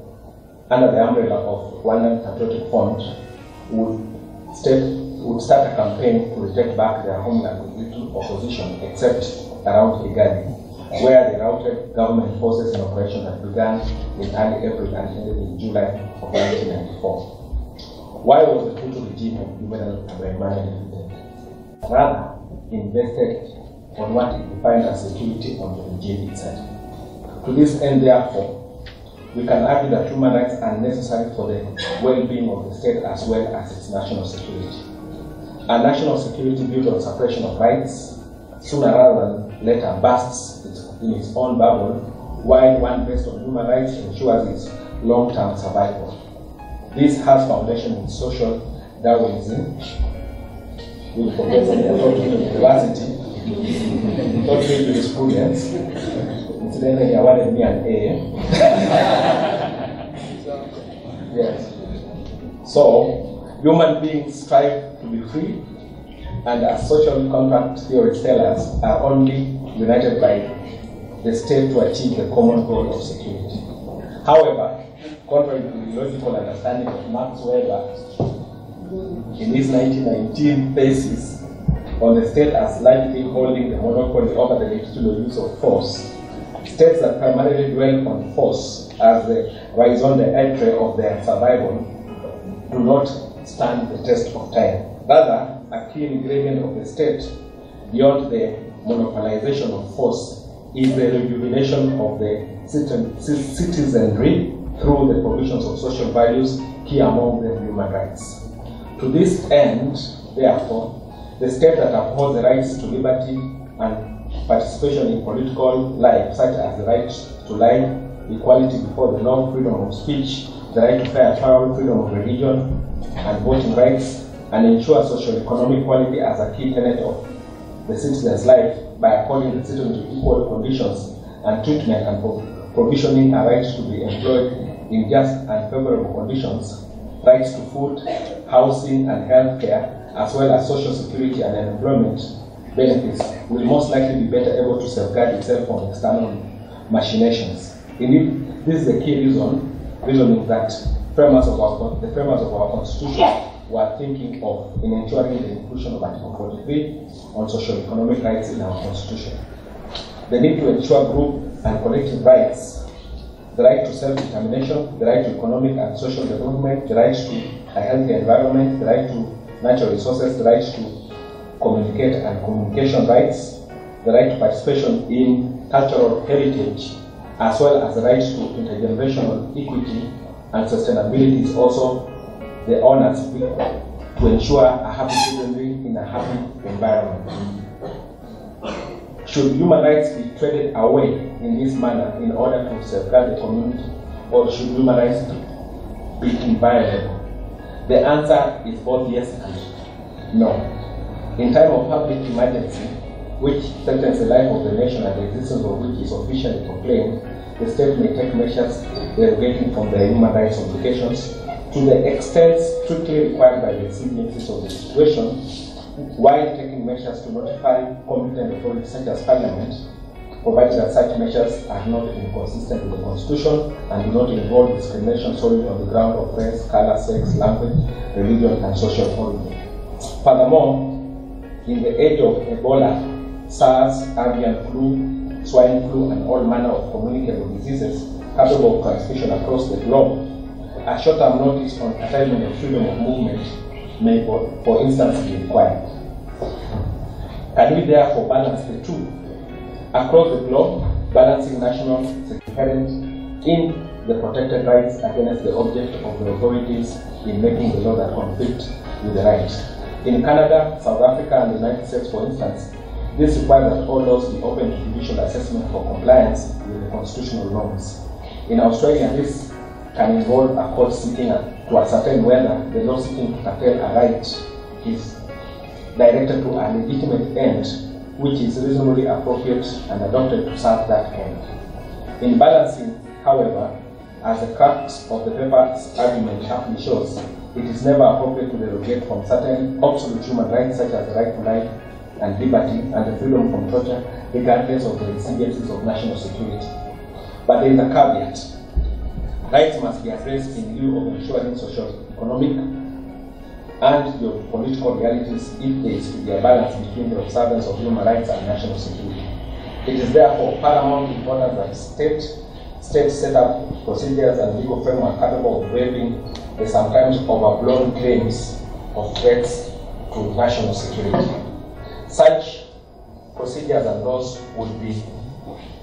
under the umbrella of Rwandan Patriotic Front would, step, would start a campaign to reject back their homeland with little opposition except around Kigali, where the routed government forces in operation had begun in early April and ended in July of 1994. Why was the Hutu regime of Juvenal Habyarimana defeated? Rather, invested on what it defined as security on the regime itself. To this end, therefore, we can argue that human rights are necessary for the well-being of the state as well as its national security. A national security built on suppression of rights sooner rather than later bursts in its own bubble, while one based on human rights ensures its long-term survival. This has foundation in social Darwinism, with Professor taught jurisprudence. Incidentally, he awarded me an A. [laughs] yes. So, human beings strive to be free, and as social contract theory tell us, are only united by the state to achieve the common goal of security. However, contrary to the logical understanding of Max Weber in his 1919 thesis on the state as likely holding the monopoly over the legitimate use of force, states that primarily dwell on force as the raison d'etre of their survival do not stand the test of time. Rather, a key ingredient of the state, beyond the monopolization of force, is the rejuvenation of the citizenry through the provisions of social values, key among them human rights. To this end, therefore, the state that upholds the rights to liberty and participation in political life, such as the right to life, equality before the law, freedom of speech, the right to fair trial, freedom of religion, and voting rights, and ensure social economic equality as a key tenet of the citizen's life by according the citizen to equal conditions and treatment and provisioning a right to be employed in just and favorable conditions, rights to food, housing, and health care, as well as social security and employment benefits, will most likely be better able to safeguard itself from external machinations. Indeed, this is the key reason, reasoning that framers of our, the framers of our constitution were thinking of in ensuring the inclusion of Article 43 on socio-economic rights in our constitution. The need to ensure group and collective rights, the right to self-determination, the right to economic and social development, the right to a healthy environment, the right to natural resources, the right to communicate and communication rights, the right to participation in cultural heritage, as well as the right to intergenerational equity and sustainability is also the honor to, be, to ensure a happy citizenry in a happy environment. Should human rights be traded away in this manner in order to safeguard the community, or should human rights be inviolable? The answer is both yes and no. In time of public emergency, which threatens the life of the nation and the existence of which is officially proclaimed, the state may take measures derogating from their human rights obligations to the extent strictly required by the exigencies of the situation, while taking measures to notify competent authorities such as Parliament, provided that such measures are not inconsistent with the Constitution and do not involve discrimination solely on the ground of race, color, sex, language, religion, and social origin. Furthermore, in the age of Ebola, SARS, avian flu, swine flu, and all manner of communicable diseases capable of transmission across the globe, a short-term notice on curtailment of freedom of movement may, for, for instance, be required. Can we therefore balance the two? Across the globe, balancing national security in the protected rights against the object of the authorities in making the law that conflict with the rights. In Canada, South Africa, and the United States, for instance, this requires that all laws be open to judicial assessment for compliance with the constitutional norms. In Australia, this can involve a court seeking to ascertain whether the law seeking to curtail a right is directed to a legitimate end which is reasonably appropriate and adopted to serve that end. In balancing, however, as the crux of the paper's argument sharply shows, it is never appropriate to derogate from certain absolute human rights such as the right to life and liberty and the freedom from torture, regardless of the exigencies of national security. But there is a caveat. Rights must be addressed in view of ensuring socio-economic and the political realities if there is to be a balance between the observance of human rights and national security. It is therefore paramount importance that state states set up procedures and legal framework capable of waiving the sometimes overblown claims of threats to national security. Such procedures and laws would be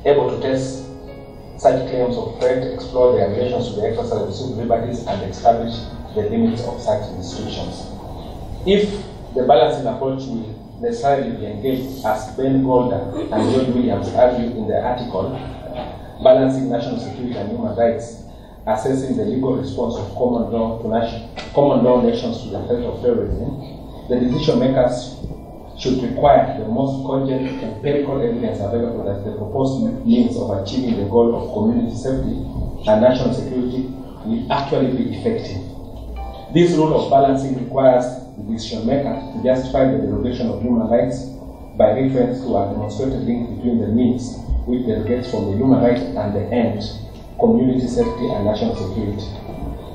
able to test such claims of threat, explore their relations to the exercise of civil liberties, and establish the limits of such restrictions. If the balancing approach will necessarily be engaged, as Ben Golder and John Williams argue in their article, Balancing National Security and Human Rights, assessing the legal response of common law to common law nations to the threat of terrorism, the decision makers should require the most cogent empirical evidence available that the proposed means of achieving the goal of community safety and national security will actually be effective. This rule of balancing requires the decision maker to justify the derogation of human rights by reference to a demonstrated link between the means which derogates from the human right and the end, community safety and national security.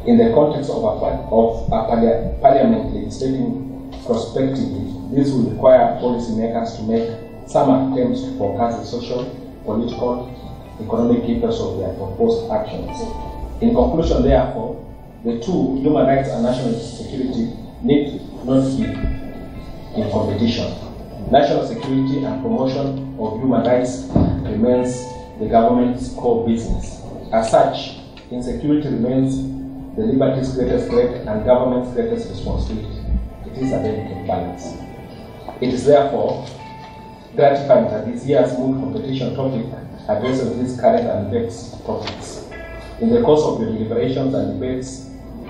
In the context of a, of a parliament legislating prospectively, this will require policymakers to make some attempts to forecast the social, political, economic impacts of their proposed actions. In conclusion, therefore, the two, human rights and national security, need not be in competition. National security and promotion of human rights remains the government's core business. As such, insecurity remains the liberty's greatest threat and government's greatest responsibility. It is a delicate balance. It is therefore gratifying that this year's moot competition topic addresses these current and vexed topics. In the course of your deliberations and debates,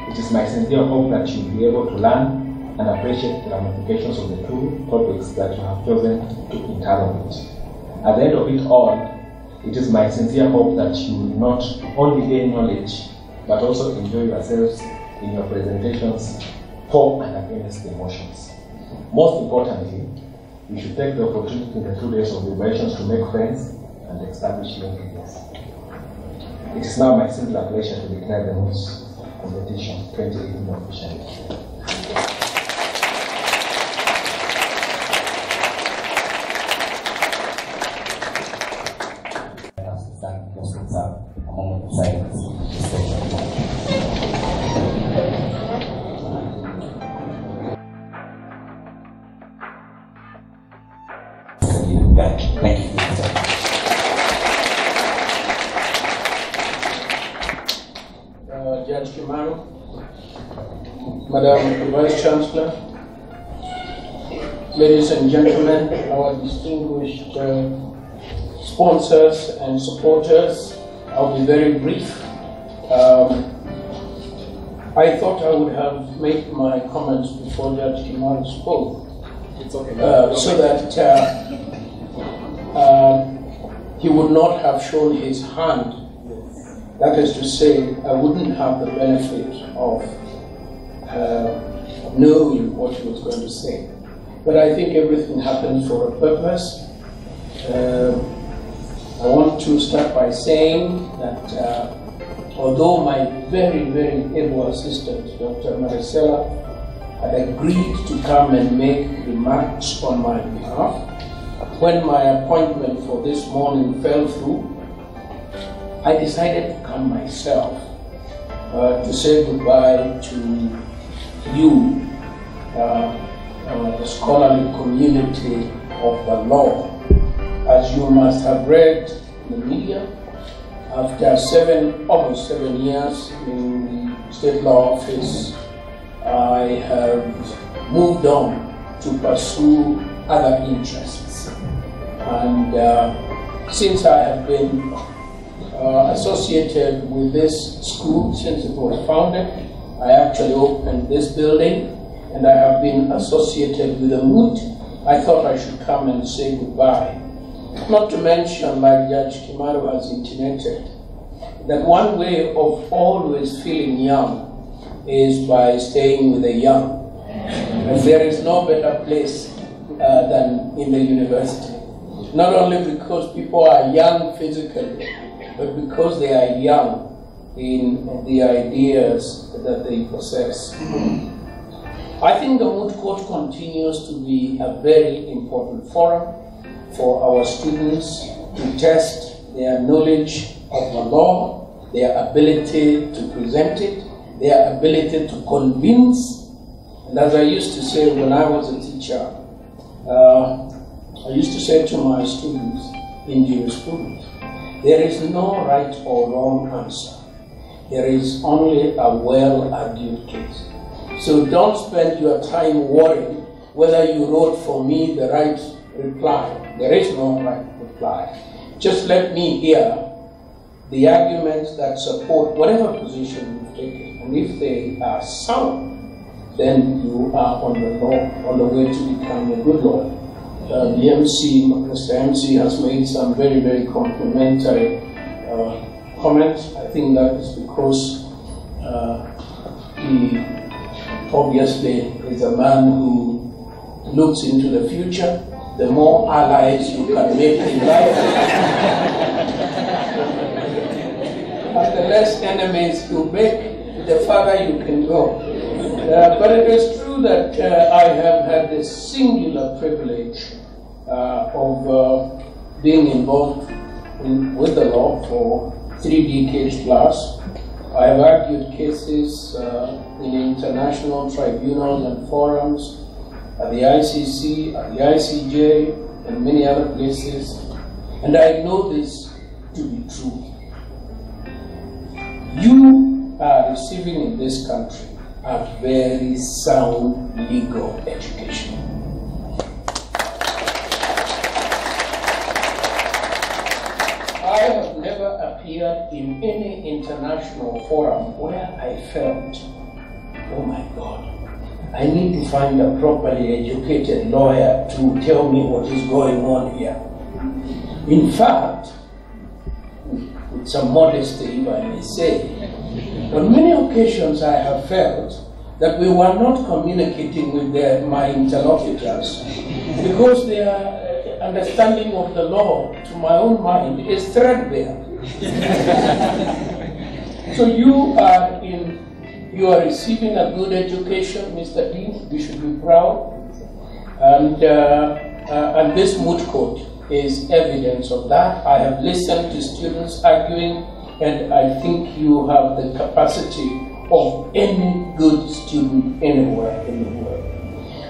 it is my sincere hope that you will be able to learn and appreciate the ramifications of the two topics that you have chosen to interrogate. At the end of it all, it is my sincere hope that you will not only gain knowledge, but also enjoy yourselves in your presentations for and against the emotions. Most importantly, you should take the opportunity in the two days of deliberations to make friends and establish linkages. It is now my singular pleasure to declare the Moots competition 2018 officially. Ladies and gentlemen, our distinguished uh, sponsors and supporters, I'll be very brief. Um, I thought I would have made my comments before Judge Kimaru spoke. It's okay. Uh, so that uh, uh, he would not have shown his hand that is to say, I wouldn't have the benefit of uh, knowing what he was going to say. But I think everything happens for a purpose. Uh, I want to start by saying that uh, although my very, very able assistant, Dr. Maricela, had agreed to come and make remarks on my behalf, when my appointment for this morning fell through, I decided to come myself uh, to say goodbye to you, uh, uh, the scholarly community of the law. As you must have read in the media, after seven, almost seven years in the state law office, I have moved on to pursue other interests. And uh, since I have been uh, associated with this school since it was founded. I actually opened this building and I have been associated with the Moot. I thought I should come and say goodbye. Not to mention, like Judge Kimaru has intimated, that one way of always feeling young is by staying with the young. And there is no better place uh, than in the university. Not only because people are young physically, but because they are young in the ideas that they possess. I think the moot court continues to be a very important forum for our students to test their knowledge of the law, their ability to present it, their ability to convince. And as I used to say when I was a teacher, uh, I used to say to my students in jurisprudence, there is no right or wrong answer. There is only a well argued case. So don't spend your time worrying whether you wrote for me the right reply. There is no right reply. Just let me hear the arguments that support whatever position you've taken. And if they are sound, then you are on the on the way to becoming a good lawyer. Uh, the MC, Mr. MC, has made some very, very complimentary uh, comments. I think that is because uh, he obviously is a man who looks into the future. The more allies you can make in life, [laughs] and the less enemies you make, the farther you can go. Uh, but it is true that uh, I have had the singular privilege uh, of uh, being involved in, with the law for three decades plus. I have argued cases uh, in international tribunals and forums, at the ICC, at the ICJ, and many other places, and I know this to be true. You are receiving in this country a very sound legal education. I have never appeared in any international forum where I felt, oh my God, I need to find a properly educated lawyer to tell me what is going on here. In fact, with some modesty, if I may say. On many occasions, I have felt that we were not communicating with the, my interlocutors because their understanding of the law, to my own mind, is threadbare. [laughs] so you are in, you are receiving a good education, Mr. Dean. You should be proud. And, uh, uh, and this moot court is evidence of that. I have listened to students arguing, and I think you have the capacity of any good student anywhere in the world.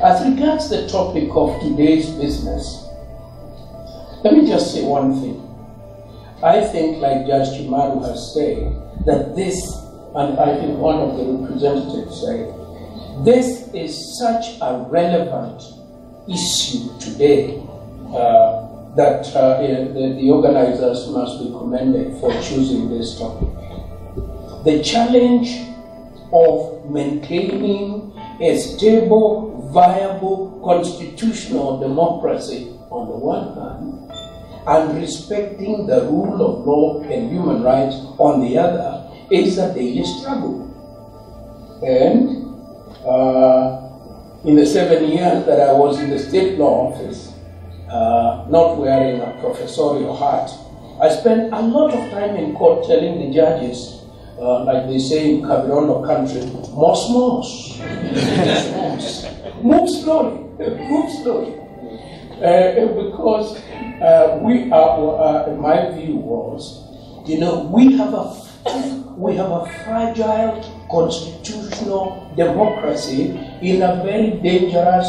As regards the topic of today's business, let me just say one thing. I think, like Judge Kimaru has said, that this, and I think one of the representatives said, this is such a relevant issue today uh, that uh, the, the organizers must be commended for choosing this topic. The challenge of maintaining a stable, viable constitutional democracy on the one hand, and respecting the rule of law and human rights on the other is a daily struggle. And uh, in the seven years that I was in the state law office, uh, not wearing a professorial hat, I spent a lot of time in court telling the judges, uh, like they say in Kavirondo country, mos mos, mos, move slowly, move slowly. Uh, [laughs] because uh, we are, uh, my view was, you know, we have a [laughs] we have a fragile constitutional democracy in a very dangerous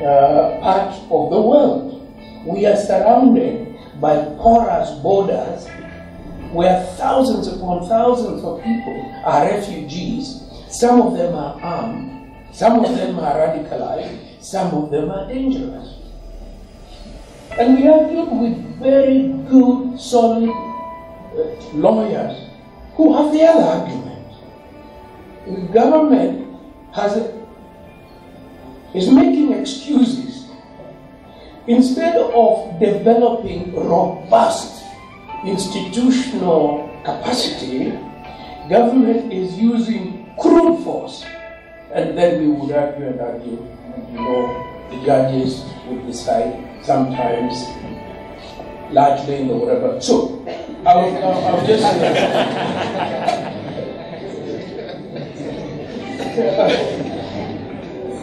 uh, part of the world. We are surrounded by porous borders where thousands upon thousands of people are refugees. Some of them are armed, some of them are radicalized, some of them are dangerous. And we are dealing with very good, solid uh, lawyers who have the other argument. The government has a, is making excuses instead of developing robust institutional capacity. Government is using crude force, and then we would argue and argue. You know, the judges would decide sometimes largely in the whatever. So, I'll, I'll, I'll just say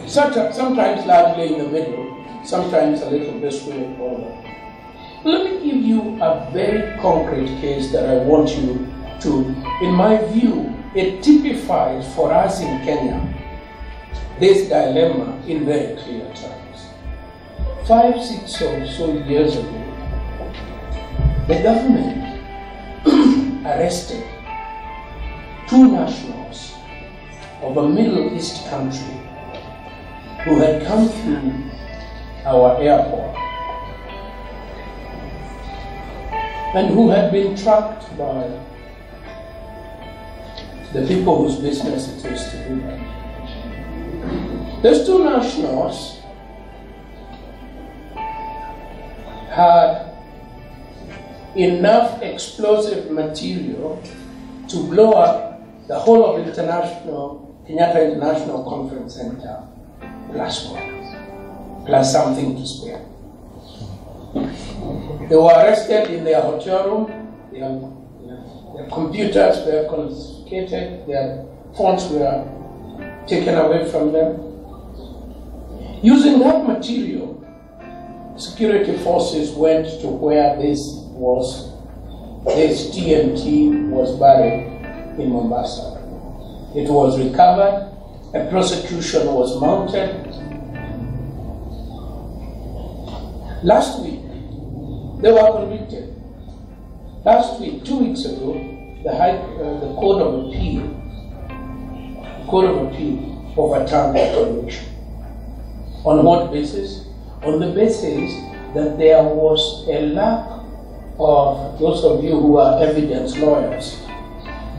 sometimes, sometimes largely in the middle, sometimes a little this way or that. Let me give you a very concrete case that I want you to, in my view, it typifies for us in Kenya this dilemma in very clear terms. Five, six or so years ago, the government [clears throat] arrested two nationals of a Middle East country who had come through our airport and who had been tracked by the people whose business it is to do that. Those two nationals had enough explosive material to blow up the whole of international Kenyatta International Conference Center, plus one, plus something to spare. They were arrested in their hotel room. Their, their computers were confiscated. Their phones were taken away from them. Using that material, security forces went to where this was, this TNT was buried in Mombasa. It was recovered, a prosecution was mounted. Last week, they were convicted. Last week, two weeks ago, the, High, uh, the Court of Appeal, Court of Appeal overturned the conviction. On what basis? On the basis that there was a lack of those of you who are evidence lawyers,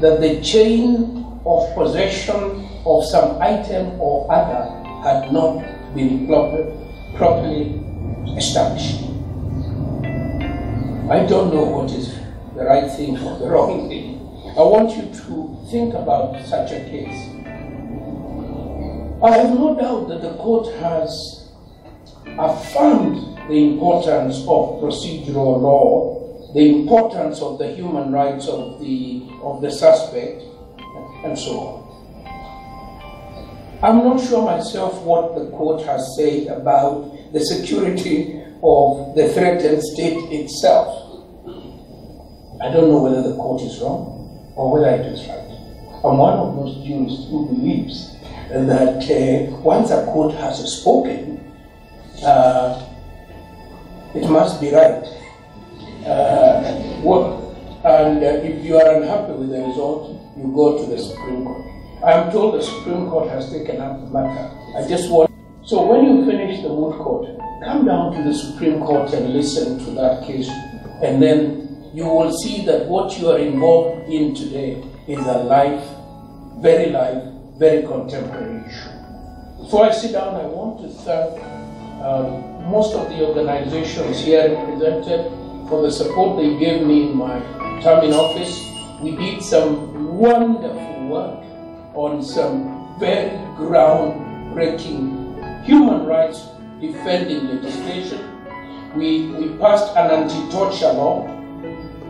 that the chain of possession of some item or other had not been proper, properly established. I don't know what is the right thing or the wrong thing. I want you to think about such a case. I have no doubt that the court has affirmed the importance of procedural law, the importance of the human rights of the, of the suspect, and so on. I'm not sure myself what the court has said about the security of the threatened state itself. I don't know whether the court is wrong or whether it is right. I'm one of those jurists who believes that uh, once a court has spoken, uh, it must be right. Uh, and uh, if you are unhappy with the result, you go to the Supreme Court. I am told the Supreme Court has taken up the matter. I just want. So when you finish the moot court, come down to the Supreme Court and listen to that case, and then you will see that what you are involved in today is a live, very live, very contemporary issue. Before I sit down, I want to thank um, most of the organizations here represented for the support they gave me in my time in office. We did some wonderful work on some very groundbreaking human rights defending legislation. We, we passed an anti-torture law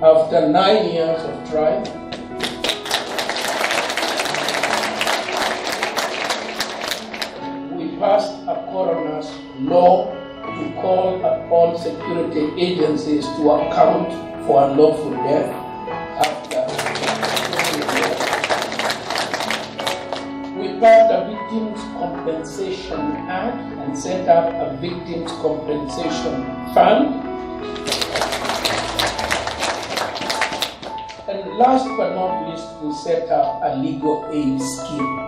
after nine years of trial. Law to call upon security agencies to account for unlawful death we passed a victims compensation act and set up a victims compensation fund. And last but not least we set up a legal aid scheme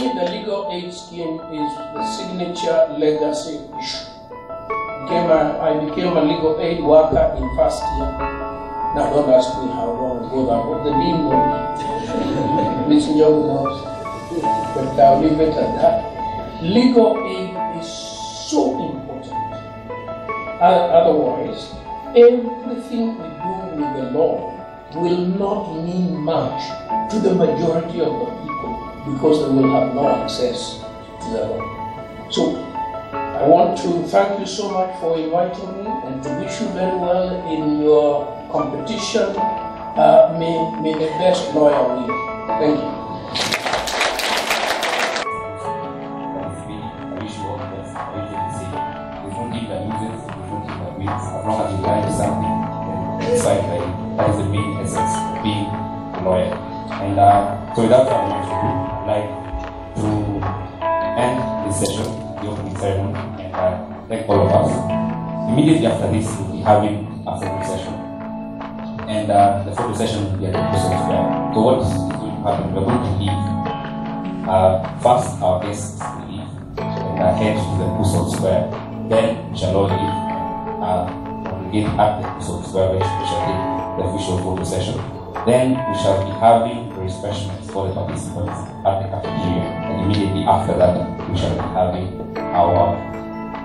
me the legal aid scheme is the signature legacy issue I became a legal aid worker in first year. Now don't ask me how long ago that was. The dean knows. [laughs] Miss Young knows. But I'll leave it at that. Legal aid is so important. Otherwise, everything we do with the law will not mean much to the majority of the people because they will have no access to the law. So I want to thank you so much for inviting me and to wish you very well in your competition. Uh, may, may the best lawyer win. Thank you. After we'll be having a photo session. And uh, the photo session will be at the Kusum Square. So what is going to happen? We're going to leave uh, first, our guests will leave and uh, head to the Kusol Square. Then we shall all leave uh, congregate at the Kusol Square, where we shall take the official photo session. Then we shall be having refreshments for the participants at the cafeteria. And immediately after that, we shall be having our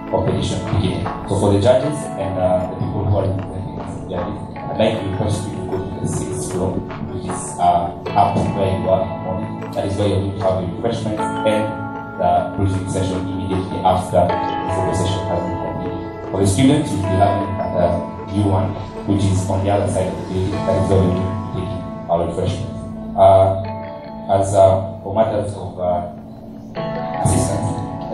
competition beginning. So for the judges and uh, the people who are representing the judges, I'd like to request you to go to the sixth floor, which is uh, up where you are in the morning. That is where you're going to have the refreshments and the briefing session immediately after the photo session has been completed. For the students, you'll be having at the U1, which is on the other side of the building. That is where to be taking our refreshments. Uh, as uh, for matters of uh,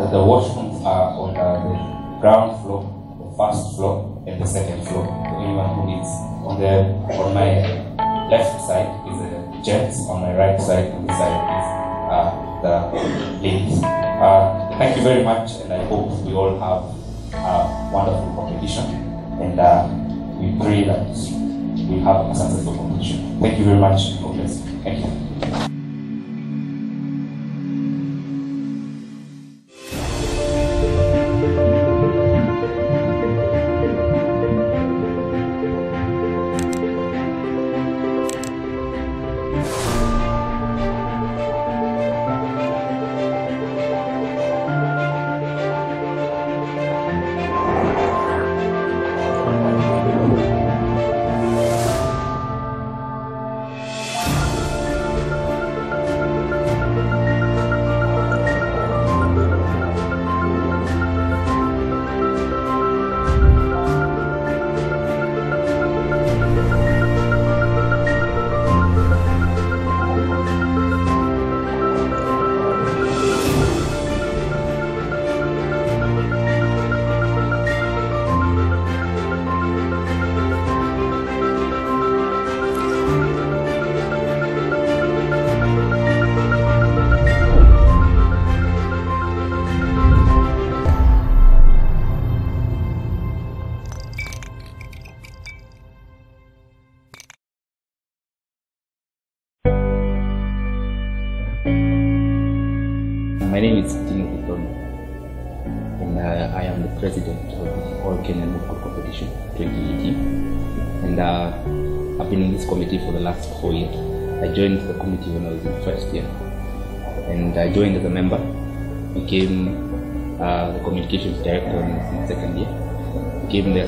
uh, the washrooms are on uh, the ground floor, the first floor, and the second floor. For anyone who needs, on the on my left side is the gents, on my right side, on this side is uh, the ladies. Uh, thank you very much, and I hope we all have a wonderful competition, and uh, we pray that we have a successful competition. Thank you very much. God bless. Thank you.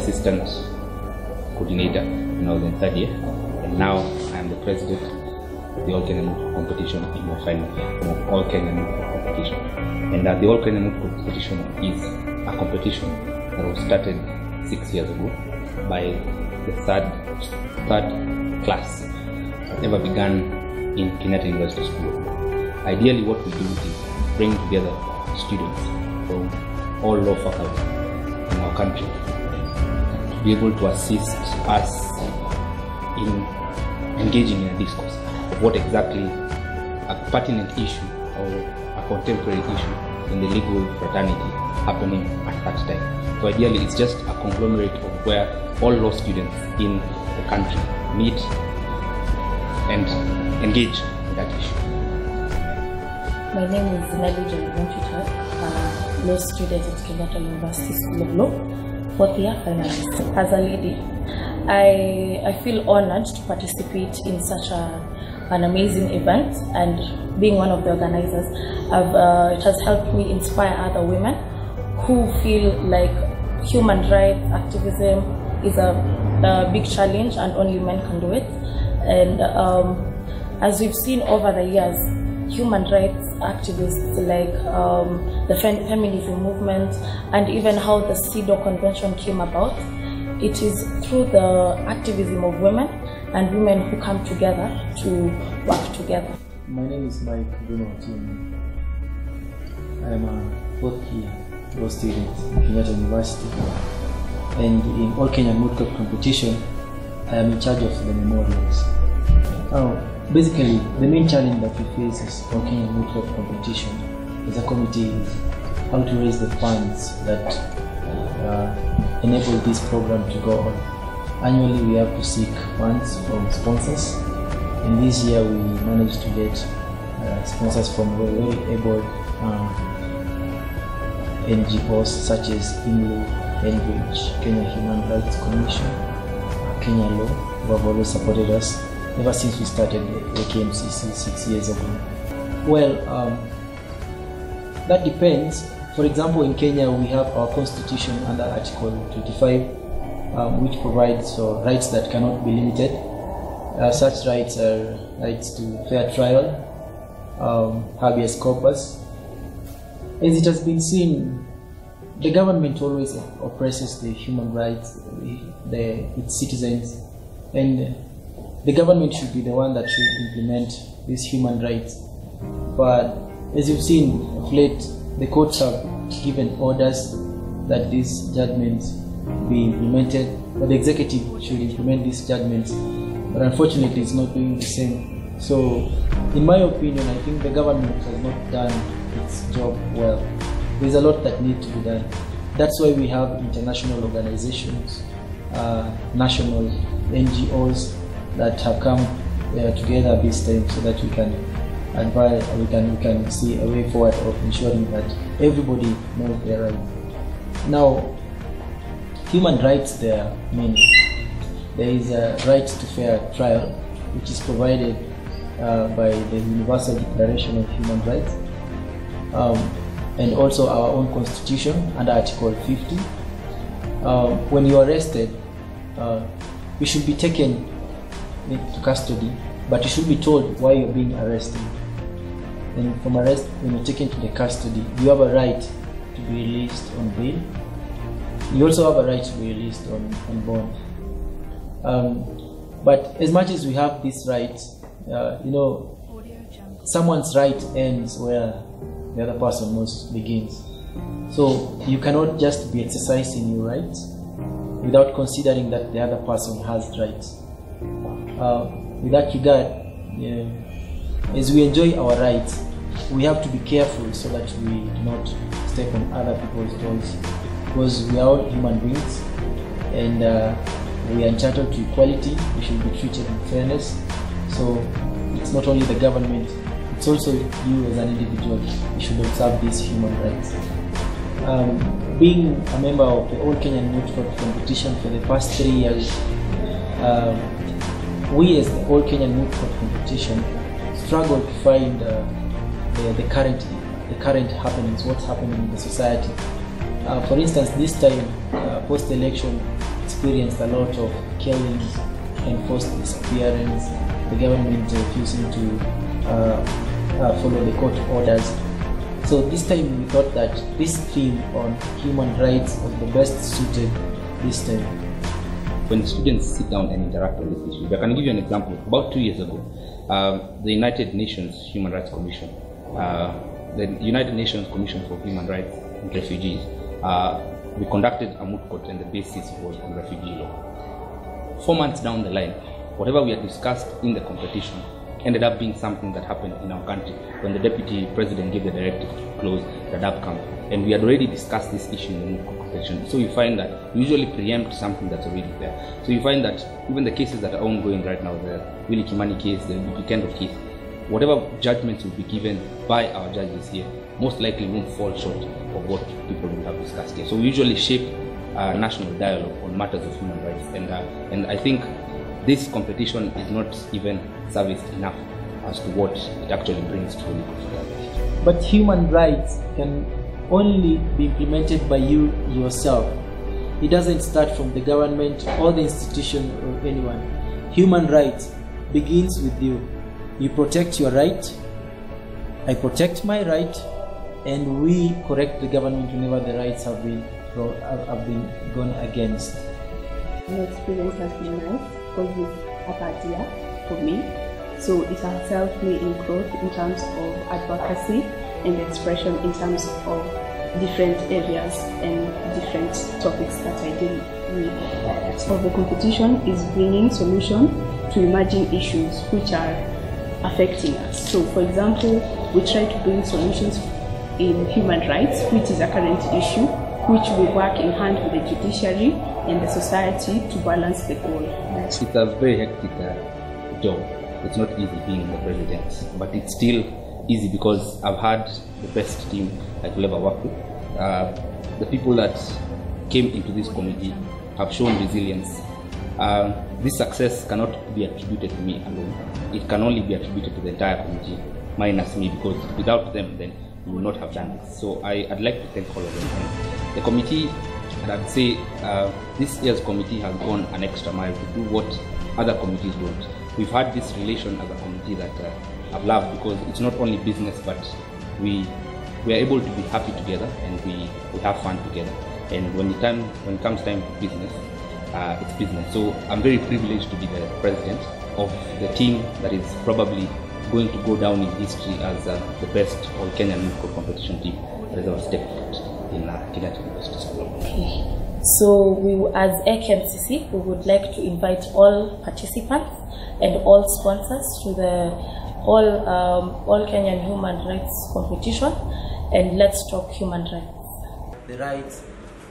Assistant coordinator when I was in third year, and now I am the president of the All Kenya Moot Court Competition in my final year, of All Kenya Moot Court Competition. And uh, the All Kenya Moot Court Competition is a competition that was started six years ago by the third third class that ever began in Kenyatta University School. Ideally, what we do is bring together students from all law faculty in our country be able to assist us in engaging in a discourse of what exactly a pertinent issue or a contemporary issue in the legal fraternity happening at that time. So ideally, it's just a conglomerate of where all law students in the country meet and engage in that issue. My name is Zinali Jalimonchita, a law student at Kenyatta University School of Law, fourth year finalist. As a lady, I, I feel honored to participate in such a, an amazing event and being one of the organizers, uh, it has helped me inspire other women who feel like human rights activism is a, a big challenge and only men can do it. And um, as we've seen over the years, human rights activists like um, the fem- feminism movement and even how the CEDAW convention came about, it is through the activism of women and women who come together to work together. My name is Mike Bruno Otieno. I am a fourth year law student in Kenyatta University. And in All Kenya Moot Court competition, I am in charge of the memorials. Now, basically, the main challenge that we face is All Kenya Moot Court competition as a committee how to raise the funds that uh, enable this program to go on. Annually, we have to seek funds from sponsors, and this year we managed to get uh, sponsors from very, able uh, NGOs such as IMLU, Enbridge, Kenya Human Rights Commission, uh, Kenya Law, who have always supported us ever since we started the KMCC six years ago. Well, um, that depends. For example, in Kenya, we have our constitution under Article 25, um, which provides for rights that cannot be limited. Uh, such rights are rights to fair trial, um, habeas corpus. As it has been seen, the government always oppresses the human rights, the, its citizens, and the government should be the one that should implement these human rights. But as you've seen of late, the courts have given orders that these judgments be implemented, but the executive should implement these judgments. But unfortunately, it's not doing the same. So, in my opinion, I think the government has not done its job well. There's a lot that needs to be done. That's why we have international organizations, uh, national NGOs that have come uh, together this time so that we can advise, we can we can see a way forward of ensuring that everybody knows their rights. Now, human rights there are many. There is a right to fair trial, which is provided uh, by the Universal Declaration of Human Rights, um, and also our own constitution under Article 50. Um, when you are arrested, uh, you should be taken into custody, but you should be told why you're being arrested. And from arrest, when you're taken to the custody, you have a right to be released on bail. You also have a right to be released on, on bond. Um, but as much as we have these rights, uh, you know, someone's right ends where the other person most begins. So you cannot just be exercising your rights without considering that the other person has rights. Uh, with that regard, yeah, as we enjoy our rights, we have to be careful so that we do not step on other people's toes because we are all human beings and uh, we are entitled to equality. We should be treated with fairness. So it's not only the government, it's also you as an individual. You should observe these human rights. um, being a member of the All Kenyan Youth competition for the past three years, um, we as the All Kenyan Youth competition struggle to find uh, the, the current the current happenings, what's happening in the society. Uh, for instance, this time, uh, post-election, experienced a lot of killings, enforced disappearance, the government refusing to uh, uh, follow the court orders. So this time we thought that this theme on human rights was the best suited this time. when students sit down and interact on this issue. I can give you an example. About two years ago, um, the United Nations Human Rights Commission, uh, the United Nations Commission for Human Rights and Refugees, uh, we conducted a moot court and the basis was on refugee law. Four months down the line, whatever we had discussed in the competition ended up being something that happened in our country when the deputy president gave the directive to close the Dadaab camp. And we had already discussed this issue in the moot court competition. So you find that usually preempt something that's already there. So you find that even the cases that are ongoing right now, the Willie Kimani case, the Kendall case, whatever judgments will be given by our judges here, most likely won't fall short of what people will have discussed here. So we usually shape uh, national dialogue on matters of human rights, and uh, and I think this competition is not even serviced enough as to what it actually brings to the legal society. But human rights can only be implemented by you yourself. It doesn't start from the government or the institution or anyone. Human rights begins with you. You protect your right, I protect my right, and we correct the government whenever the rights have been have been gone against. My experience has been nice because it's a bad year for me. So it has helped me in growth in terms of advocacy and expression in terms of different areas and different topics that I deal with. So the competition is bringing solution to emerging issues which are affecting us. So for example, we try to bring solutions in human rights, which is a current issue, which we work in hand with the judiciary and the society to balance the goal. It's a very hectic uh, job. It's not easy being the president, but it's still easy because I've had the best team I could ever work with. Uh, the people that came into this committee have shown resilience. Um, this success cannot be attributed to me alone. It can only be attributed to the entire committee, minus me, because without them, then we would not have done this. So I, I'd like to thank all of them. The committee, and I'd say uh, this year's committee has gone an extra mile to do what other committees don't. We've had this relation as a committee that I've loved because it's not only business, but we we are able to be happy together and we, we have fun together. And when the time when it comes time for business, uh, it's business. So I'm very privileged to be the president of the team that is probably going to go down in history as uh, the best all Kenyan musical competition team that has ever stepped foot in uh, Kenyatta University School. Okay. So we, as AKMCC, we would like to invite all participants and all sponsors to the all um, all Kenyan Human Rights Competition, and let's talk human rights. the rights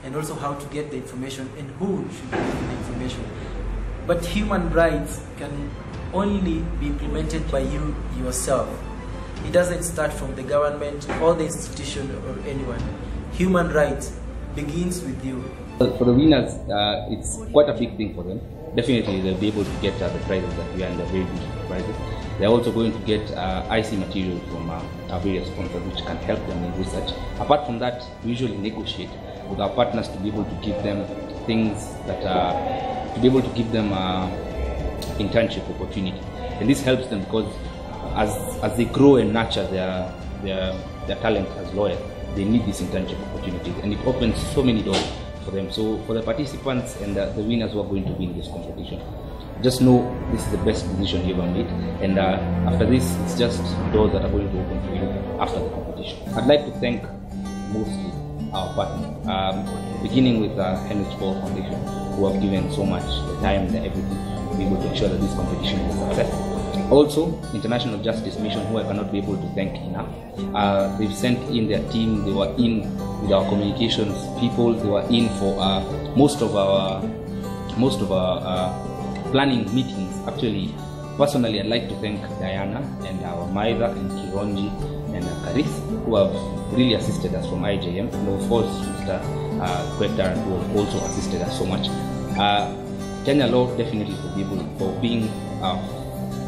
and also how to get the information and who should get the information. But human rights can only be implemented by you yourself. It doesn't start from the government or the institution or anyone. Human rights begins with you. For the winners, uh, it's quite a big thing for them. Definitely, they'll be able to get uh, the prizes that we are, and they're very good prizes. They're also going to get uh, IC material from uh, our various sponsors, which can help them in research. Apart from that, we usually negotiate with our partners to be able to give them things that are to be able to give them uh, internship opportunity, and this helps them because as as they grow and nurture their their their talent as lawyers, they need these internship opportunities, and it opens so many doors for them. So for the participants and the, the winners who are going to win this competition, just know this is the best decision you ever made, and uh, after this, it's just doors that are going to open for you after the competition. I'd like to thank mostly our partners, um, beginning with the Heinrich Böll Foundation, who have given so much the time and everything to be able to ensure that this competition is a success. Also, International Justice Mission, who I cannot be able to thank enough. Uh, they've sent in their team, they were in with our communications people, they were in for uh, most of our most of our uh, planning meetings. Actually, personally, I'd like to thank Diana and our Maida and Kironji and Karis, who have really assisted us from IJM, and of course Mr. Uh, Greg who have also assisted us so much. Uh, Kenya Law definitely for people for being uh,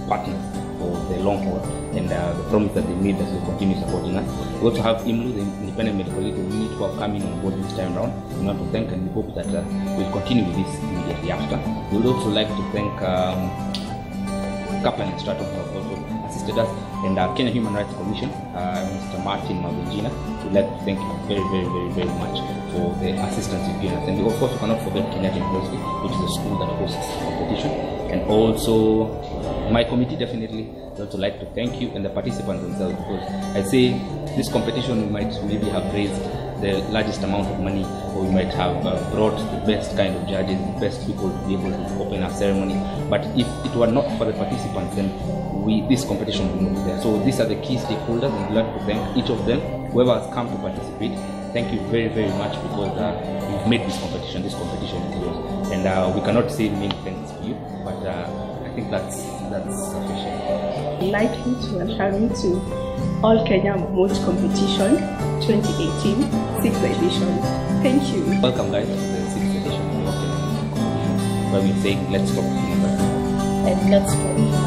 partners for the long haul and uh, the promise that they made that will continue supporting us. We also have IMLU, the Independent Medical Legal Unit, who have come in on board this time around. We want to thank and we hope that uh, we'll continue with this immediately after. We would also like to thank um, Kaplan and Stratton and uh, Kenya Human Rights Commission, uh, Mr. Martin Mavenjina. We'd like to thank you very, very, very, very much for the assistance you've given us. And of course, we cannot forget Kenyatta University, which is a school that hosts the competition. And also, my committee definitely would also like to thank you and the participants themselves because I say this competition might maybe have raised the largest amount of money or we might have uh, brought the best kind of judges, the best people to be able to open a ceremony. But if it were not for the participants, then we this competition will not be there. So these are the key stakeholders and we'd like to thank each of them, whoever has come to participate. Thank you very, very much because uh, you've made this competition. This competition is yours. And uh, we cannot say many thanks to you, but uh, I think that's that's sufficient. I'd like you to welcome me to All Kenya Moot Competition 2018, 6th edition. Thank you. Welcome guys to the sixth edition of the Competition where we're saying let's talk. And let's talk